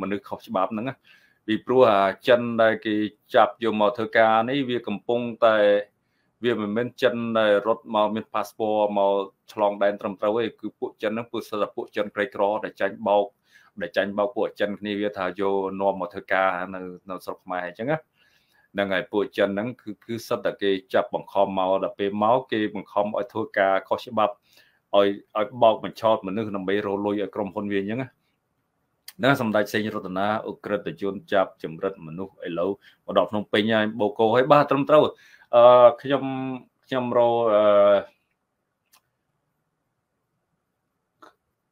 មនុស្សខុសច្បាប់ហ្នឹងពីព្រោះអាចិនដែលគេចាប់យកមកធ្វើការនេះវាកំពុងតែវាមិនមែនចិនដែលរត់មកមានប៉ាសពតមកឆ្លងដែនត្រឹមត្រូវទេគឺពួកចិនហ្នឹងពួកសិទ្ធិពួកចិនក្រីក្រដែលចាញ់បោកដែលចាញ់បោកពួកចិនគ្នាវាថាយកនាំមកធ្វើការនៅនៅស្រុកខ្មែរអញ្ចឹងណា ហ្នឹងហើយពួកចិនហ្នឹងគឺគឺសិតតែគេចាប់បង្ខំមកដល់ពេលមកគេបង្ខំឲ្យធ្វើការខុសច្បាប់ឲ្យឲ្យបោកបញ្ឆោតមនុស្សដើម្បីរលុយឲ្យក្រុមហ៊ុនវាអញ្ចឹងណាសម្ដេចសេងរតនាអ ுக ្រិតជនចាប់ចម្រិតមនុស្សឥឡូវមកដល់ភ្នំពេញហើយបូកោហើយបាទត្រឹមត្រូវអអឺខ្ញុំខ្ញុំរ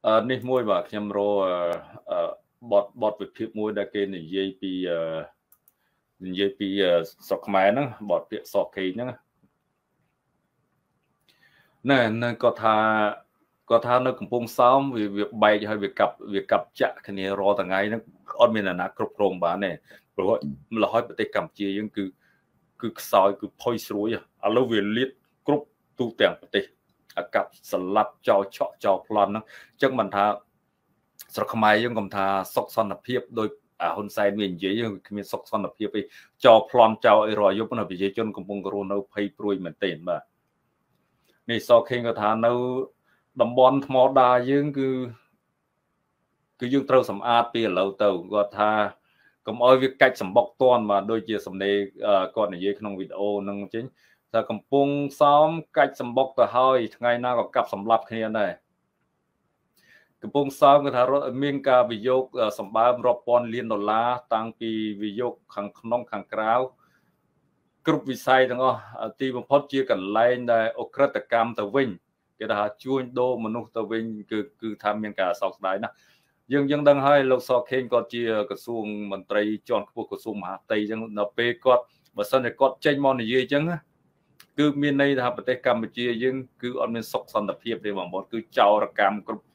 អឺនេះមួយបាទខ្ញុំរបតបតវិភាគមួយដែលគេនិយាយពី និយាយពីស្រុកខ្មែរហ្នឹងបតពាក្យសកេហ្នឹងណែនៅគាត់ថាគាត់ថានៅកំពង់សោមវាវាបែកហើយវាកាប់វាកាប់ចាក់គ្នារាល់ថ្ងៃហ្នឹងអត់មានអាណាគ្រប់គ្រងបានទេព្រោះម្ល៉េះហើយប្រទេសកម្ពុជាយើងគឺគឺខ្សោយគឺផុយស្រួយឥឡូវវាលៀតគ្រប់ទូទាំងប្រទេសអាកាប់ស្លាប់ចោលឆក់ចោលប្លន់ហ្នឹងអញ្ចឹងមិនថាស្រុកខ្មែរយើងកុំថាសុខសន្តិភាពដោយ អាហ៊ុនសែនវានិយាយគ្មានសុខសន្តិភាពអីចោលប្លន់ចោលអីរាល់យប់ណាប្រជាជនកំពុងរស់នៅភ័យព្រួយមែនទែនបាទនេះសខេងក៏ថានៅតំបន់ថ្មដាយើងគឺគឺយើងត្រូវសម្អាតពីឥឡូវទៅគាត់ថាកុំអោយវាកាច់សម្បុកតន់បាទដូចជាសំណេរគាត់និយាយក្នុងវីដេអូនឹងចេញថាកំពុងសោមកាច់សម្បុកទៅហើយថ្ងៃណាក៏កាប់សម្លាប់គ្នាដែរ កំពុងសោមគាត់ថាមានការវិយោគសម្បើមរាប់ពាន់លានដុល្លារតាំងពីវិយោគខាងក្នុងខាងក្រៅគ្រប់វិស័យទាំងអស់ទីបំផុតជាកន្លែងដែលអក្រិតកម្មទៅវិញគេថាជួញដូរមនុស្សទៅវិញគឺគឺថាមានការសោកស្ដាយណាស់យើងយើងដឹងហើយលោកសខេងគាត់ជាក្រសួងមន្ត្រីជាន់ខ្ពស់ក្រសួងមហាផ្ទៃអញ្ចឹងដល់ពេលគាត់បើសិនតែគាត់ចេញមកនិយាយអញ្ចឹងគឺមានន័យថាប្រទេសកម្ពុជាយើងគឺអត់មានសុខសន្តិភាពទេបងប្អូនគឺចោរកម្មគ្រប់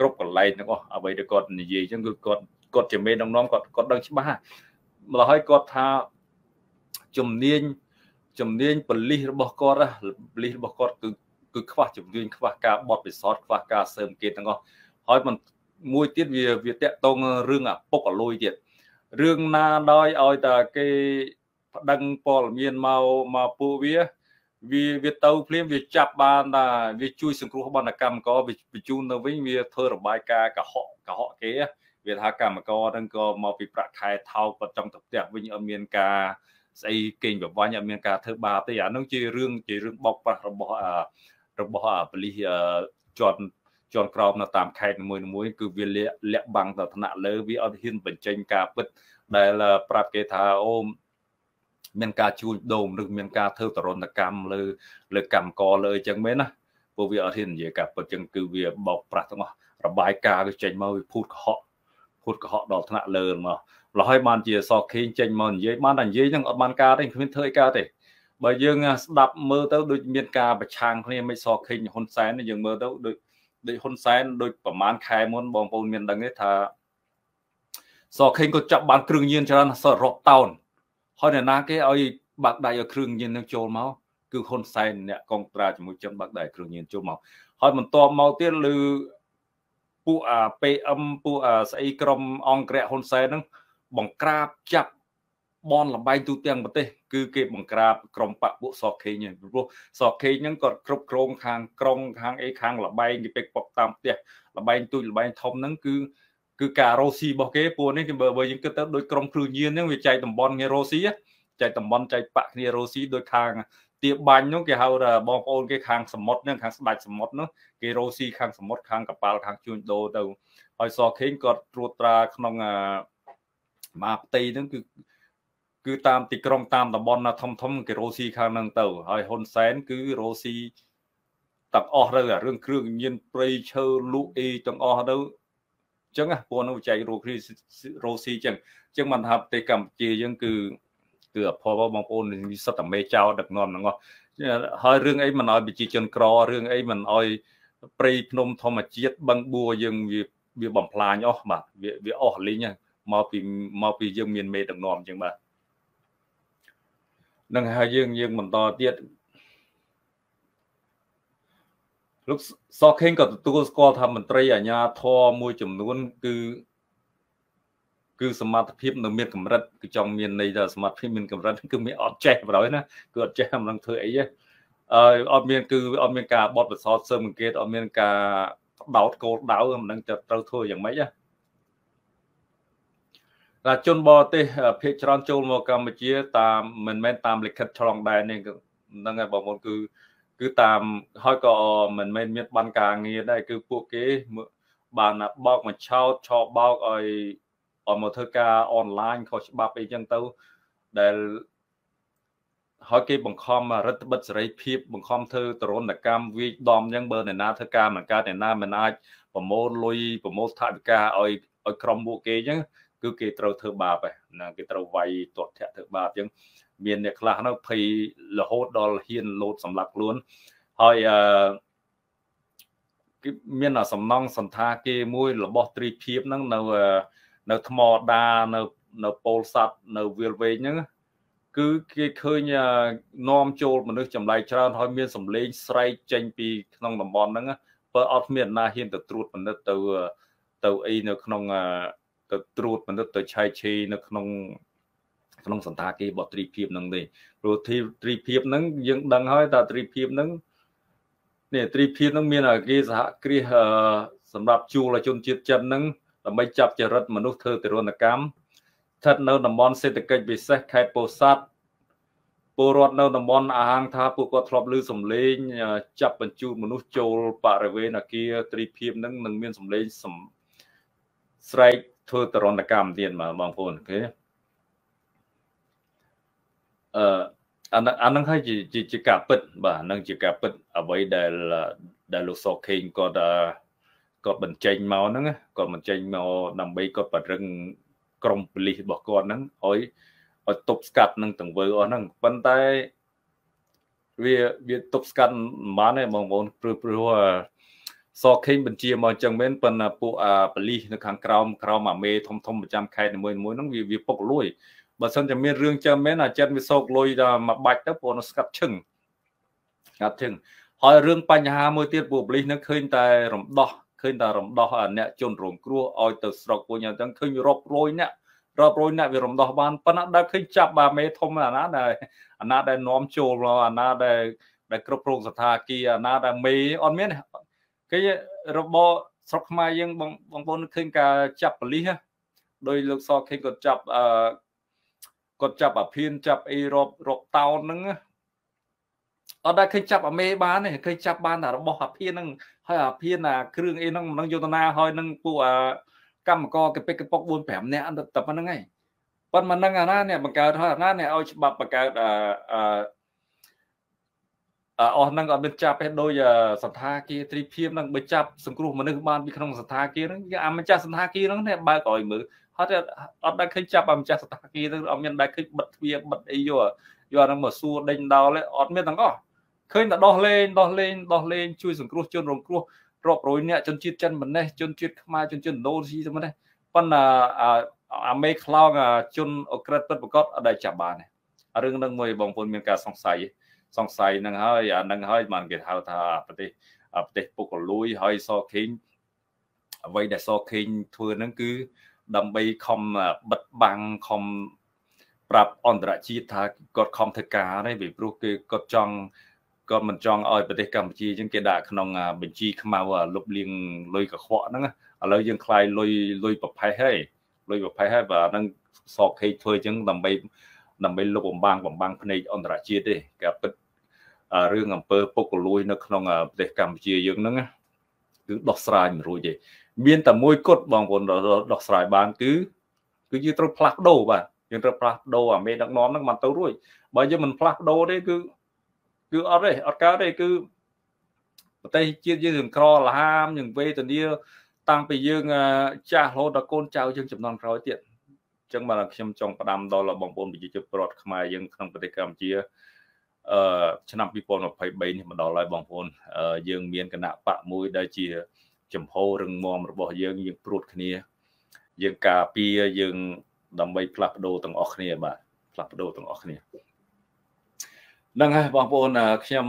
គ្រប់កន្លែងទាំងអស់អ្វីដែលគាត់និយាយអញ្ចឹងគឺគាត់គាត់ជាមេដឹកនាំគាត់គាត់ដឹងច្បាស់ម្ល៉េះហើយគាត់ថាជំនាញជំនាញបលិសរបស់គាត់បលិសរបស់គាត់គឺគឺខ្វះជំនាញខ្វះការបត់ពិសោធន៍ខ្វះការសើមគេទាំងអស់ហើយមិនមួយទៀតវាវាតកតងរឿងអាពុកអលួយទៀតរឿងណាដោយឲ្យតែគេប្តឹងព័ត៌មានមកមកពួកវា វាវាទៅភ្លាមវាចាប់បានថាវាជួយសង្គ្រោះបណ្ណកម្មករវាបញ្ជូនទៅវិញវាធ្វើរបាយការណ៍កុហកកុហកគេវាថាកម្មករហ្នឹងក៏មកពីប្រាក់ខែថោកគាត់ចង់ទៅផ្ទះវិញអត់មានការស្អីកេងប្រវាញ់អត់មានការធ្វើបាបទេអាហ្នឹងជារឿងជារឿងបោកប្រាស់របស់របស់ប៉ូលីសជាន់ជាន់ក្រោមនៅតាមខេត្តនីមួយៗគឺវាលាក់បាំងទៅថ្នាក់លើវាអត់ហ៊ានបញ្ចេញការពិតដែលប្រាប់គេថាអូ មានការជួញដូរឬមានការធ្វើតរណកម្មលើលើកម្មករលើអញ្ចឹងមែនណាពួកវាអត់ហ៊ាននិយាយការពិតអញ្ចឹងគឺវាបោកប្រាស់ទាំងអស់របាយការណ៍វាចេញមកវាភូតកុហកភូតកុហកដល់ថ្នាក់លើមករហូតបានជាសខេងចេញមកនិយាយបានតែនិយាយហ្នឹងអត់បានការទេគ្មានធ្វើអីការទេបើយើងស្ដាប់មើលទៅដូចមានការប្រឆាំងគ្នាមិនសខេងហ៊ុនសែនយើងមើលទៅដូចដូចហ៊ុនសែនដូចប្រហែលខែមុនបងប្អូនមានដឹងទេថាសខេងក៏ចាប់បានគ្រឿងញៀនច្រើនសរាប់តោន ហើយអ្នកណាគេឲ្យបាក់ដៃឲ្យគ្រឿងញៀននឹងចូលមកគឺហ៊ុនសែនអ្នកកងត្រាជាមួយចិនបាក់ដៃគ្រឿងញៀនចូលមកហើយបន្ទាប់មកទៀតឬពួកអា PM ពួកអាស្អីក្រុមអង្គរៈហ៊ុនសែនហ្នឹងបង្ក្រាបចាប់បនលបែងទូទាំងប្រទេសគឺគេបង្ក្រាបក្រុមបពពួកសខេងហ្នឹងព្រោះសខេងហ្នឹងគាត់គ្រប់គ្រងខាងក្រុងខាងអីខាងលបែងគេពេកពកតាមផ្ទះលបែងទូចលបែងធំហ្នឹងគឺ គឺការរ៉ូស៊ីរបស់គេពួកនេះគឺបើយើងគិតទៅដូចក្រុមគ្រូញៀនហ្នឹងវាចែកតំបន់គ្នារ៉ូស៊ីចែកតំបន់ចែកបាក់គ្នារ៉ូស៊ីដូចខាងទាបាញ់នោះគេហៅថាបងប្អូនគេខាងសមុទ្រហ្នឹងខាងស្ដាច់សមុទ្រនោះគេរ៉ូស៊ីខាងសមុទ្រខាងកប៉ាល់ខាងជួញដូរទៅហើយសខេងគាត់ត្រួតត្រាក្នុងអាមកផ្ទៃហ្នឹងគឺគឺតាមទីក្រុងតាមតំបន់ណាធំធំគេរស់ស៊ីខាងហ្នឹងទៅហើយហ៊ុនសែនគឺរស់ស៊ីទាំងអស់ទៅអារឿងគ្រឿងញៀនព្រៃឈើលក់អីទាំងអស់ទៅ អញ្ចឹងពួកនោះចែករស់គ្រីរស់ស៊ីអញ្ចឹងអញ្ចឹងមិនថាប្រទេសកម្ពុជាយើងគឺគឺអភ័យបងប្អូនសិតតែមេចៅដឹកនាំទាំងអស់ហើយរឿងអីមិនឲ្យប្រជាជនក្ររឿងអីមិនឲ្យព្រៃភ្នំធម្មជាតិបឹងបួរយើងវាវាបំផ្លាញអស់បាទវាវាអស់លីងមកពីមកពីយើងមានមេដឹកនាំអញ្ចឹងបាទនឹងហើយយើងយើងបន្តទៀត លោកសខេងក៏ទទួលស្គាល់ថាមន្ត្រីអាជ្ញាធរមួយចំនួនគឺគឺសមត្ថភាពនៅមានកម្រិតគឺចង់មានន័យថាសមត្ថភាពមានកម្រិតគឺមានអត់ចេះបរោយណាគឺអត់ចេះមិននឹងធ្វើអីទេអឺអត់មានគឺអត់មានការបត់បសោតសើមអង្កេតអត់មានការដោតគោលដៅមិនដឹងទៅត្រូវធ្វើយ៉ាងម៉េចណាតែជនបរទេសភាគច្រើនចូលមកកម្ពុជា តាមមិនមែនតាមលិខិតឆ្លងដែននេះហ្នឹងហើយបងប្អូនគឺ គឺតាមហើយក៏មិនមែនមានបានការងារដែរគឺពួកគេបានបោកមកឆោតឆោបោកឲ្យឲ្យមកធ្វើការអនឡាញខុសច្បាប់អីចឹងទៅដែលហើយគេបង្ខំរដ្ឋបិទសេរីភាពបង្ខំធ្វើទរណកម្មវាយដំអញ្ចឹងបើអ្នកណាធ្វើការមិនកើតអ្នកណាមិនអាចប្រមូលលុយប្រមូលថវិកាឲ្យឲ្យក្រុមពួកគេអញ្ចឹងគឺគេត្រូវធ្វើបាបហើយណាគេត្រូវវាយទាត់ធាក់ធ្វើបាបអញ្ចឹង មានអ្នកខ្លះនោះភ័យរហូតដល់ហ៊ានលោតសម្លាប់ខ្លួនហើយអឺគេមានសំណង់សន្តាគារមួយ របស់ទ្រីភិបហ្នឹងនៅនៅថ្មដានៅនៅពោលស័តនៅវាលវែងហ្នឹងគឺគេឃើញនាំចូលមនុស្សចម្លែកច្រើនហើយមានសម្លេងស្រែកចេញពីក្នុងតំបន់ហ្នឹងបើអត់មានណាហ៊ានទៅត្រួតពិនិត្យទៅទៅអីនៅក្នុងទៅត្រួតពិនិត្យទៅឆែកឆេនៅក្នុង ក្នុងសន្តាគាររបស់ត្រីភិបហ្នឹងទេព្រោះត្រីភិបហ្នឹងយើងដឹងហើយថាត្រីភិបហ្នឹងនេះត្រីភិបហ្នឹងមានអាគារសហគ្រាសសម្រាប់ជួលជនជាតិចិនហ្នឹងដើម្បីចាប់ចរិតមនុស្សធ្វើទរណកម្មស្ថិតនៅតំបន់សេដ្ឋកិច្ចពិសេសខេត្តពោធិ៍សាត់ពលរដ្ឋនៅតំបន់អាហាងថាពួកគាត់ធ្លាប់ឮសំឡេងចាប់បញ្ជូនមនុស្សចូលបរិវេណអាគារត្រីភិបហ្នឹងនឹងមានសំឡេងសំស្រែកធ្វើទរណកម្មទៀតបាទបងប្អូនអូខេ អឺអានឹងអានឹងហើយជាជាការពិត បាទនឹងជាការពិត អ្វីដែលដែលលោកសខេងគាត់គាត់បញ្ចេញមកហ្នឹងគាត់បញ្ចេញមកដើម្បីគាត់បរឹងក្រមប៉ូលីសរបស់គាត់ហ្នឹងឲ្យឲ្យទប់ស្កាត់នឹងទង្វើអស់ហ្នឹងប៉ុន្តែវាវាទប់ស្កាត់មិនបានទេបងប្អូនព្រោះព្រោះសខេងបញ្ជាមកអញ្ចឹងមែនប៉ុន្តែពួកអាប៉ូលីសនៅខាងក្រោមក្រោមអាមេធំធំប្រចាំខេត្តនីមួយៗហ្នឹងវាវាពុកលួយ បើសិនតែមានរឿងចឹងមែនអាចិនវាសោកលុយដល់មួយបាច់ទៅព្រោះ nó ស្កាត់ឈឹងស្កាត់ឈឹងហើយរឿងបញ្ហាមួយទៀតពួកប៉ូលីសនឹងឃើញតែរំដោះឃើញតែរំដោះអ្នកជនរងគ្រោះឲ្យទៅស្រុកវិញអញ្ចឹងឃើញរាប់រយអ្នករាប់រយអ្នកវារំដោះបានប៉ុន្តែដល់ឃើញចាប់បាមេធំអាណាដែលអាណាដែលនាំចូលអាណាដែលដែលគ្រប់គ្រងស្ថានភាពអាណាដែលមេអត់មានគេរបបស្រុកខ្មែរយើងបងបងប្អូនឃើញការចាប់ប៉ូលីសដោយលោកសខេងគាត់ចាប់អឺ គាត់ចាប់អាភៀនចាប់អីរាប់រាប់តោនហ្នឹងអត់ដែលឃើញចាប់អាមេបានទេឃើញចាប់បានតែរបស់អាភៀនហ្នឹងហើយអាភៀនអាគ្រឿងអីហ្នឹងមិនដឹងយុទ្ធនាហើយនឹងពួកអាកម្មករកពេកកពុក4 5នាក់តែប៉ុណ្្នឹងឯងប៉ុន្តែមិនដឹងអាណាអ្នកបង្កើតហើយអាណាអ្នកឲ្យច្បាប់បង្កើតអឺអស់ហ្នឹងអត់មានចាប់ទេដោយសន្តាគារទ្រីភិបហ្នឹងបើចាប់សង្គ្រោះមនុស្សបានពីក្នុងសន្តាគារហ្នឹងអាម្ចាស់សន្តាគារហ្នឹងបើកឲ្យមើល អត់អត់ដែលឃើញចាប់អាម្ចាស់សន្តាគារហ្នឹងអត់មានដែលឃើញបិទទ្វារបិទអីយកយកហ្នឹងមកសួរដេញដោលអត់មានទាំងអស់ឃើញតែដោះលេងដោះលេងដោះលេងជួយសង្គ្រោះជនរងគ្រោះរាប់រយនាក់ជនជាតិចិនម្នេះជនជាតិខ្មែរជនជាតិឥណ្ឌូស៊ីទៅម្នេះប៉ុន្តែអាមេខ្លោងជនអក្រិតពិតប្រកបអត់ដែលចាប់បានទេរឿងហ្នឹងមួយបងប្អូនមានការសង្ស័យសង្ស័យហ្នឹងហើយអាហ្នឹងហើយបានគេហៅថាប្រទេសប្រទេសពុកលួយហើយសខេងអ្វីដែលសខេងធ្វើហ្នឹងគឺ ដើម្បីខំបិទបាំងខំប្រាប់អន្តរជាតិថាគាត់ខំធ្វើការទេពីព្រោះគឺគាត់ចង់គាត់មិនចង់ឲ្យប្រទេសកម្ពុជាជាងគេដាក់ក្នុងបញ្ជីខ្មៅលុបលាងលុយកខ្វក់ហ្នឹងឥឡូវយើងខ្លាយលុយលុយប្រផេះហើយលុយប្រផេះហើយបើហ្នឹងសកខេធ្វើជាងដើម្បីដើម្បីលុបបំបាំងបំបាំងភ្នែកអន្តរជាតិទេការពិតរឿងអំពើពុករលួយនៅក្នុងប្រទេសកម្ពុជាយើងហ្នឹងគឺដោះស្រាយមិនរួចទេ មានតែមួយគត់បងប្អូនដោះស្រាយបានគឺគឺយើងត្រូវផ្លាស់ប្ដូរបាទយើងត្រូវផ្លាស់ប្ដូរអាមេដឹកនាំហ្នឹងមិនទៅរួចបើយើងមិនផ្លាស់ប្ដូរទេគឺគឺអត់ទេអត់កើតទេគឺប្រទេសជាតិយើងក្រលហាមយើងវេទនាតាំងពីយើងចាស់រហូតដល់កូនចៅយើងចំនួនក្រោយទៀតអញ្ចឹងបាទខ្ញុំចង់ផ្ដាំដល់បងប្អូនប្រជាជនប្រដ្ឋខ្មែរយើងក្នុងប្រទេសកម្ពុជាអឺឆ្នាំ2023នេះមកដល់ហើយបងប្អូនយើងមានគណៈបកមួយដែលជា ចំហរឹងមាំរបស់យើងយើងព្រួតគ្នា យើងការពារយើងដើម្បីផ្លាស់ប្ដូរទាំងអស់គ្នាបាទផ្លាស់ប្ដូរទាំងអស់គ្នាហ្នឹងហើយបងប្អូនខ្ញុំ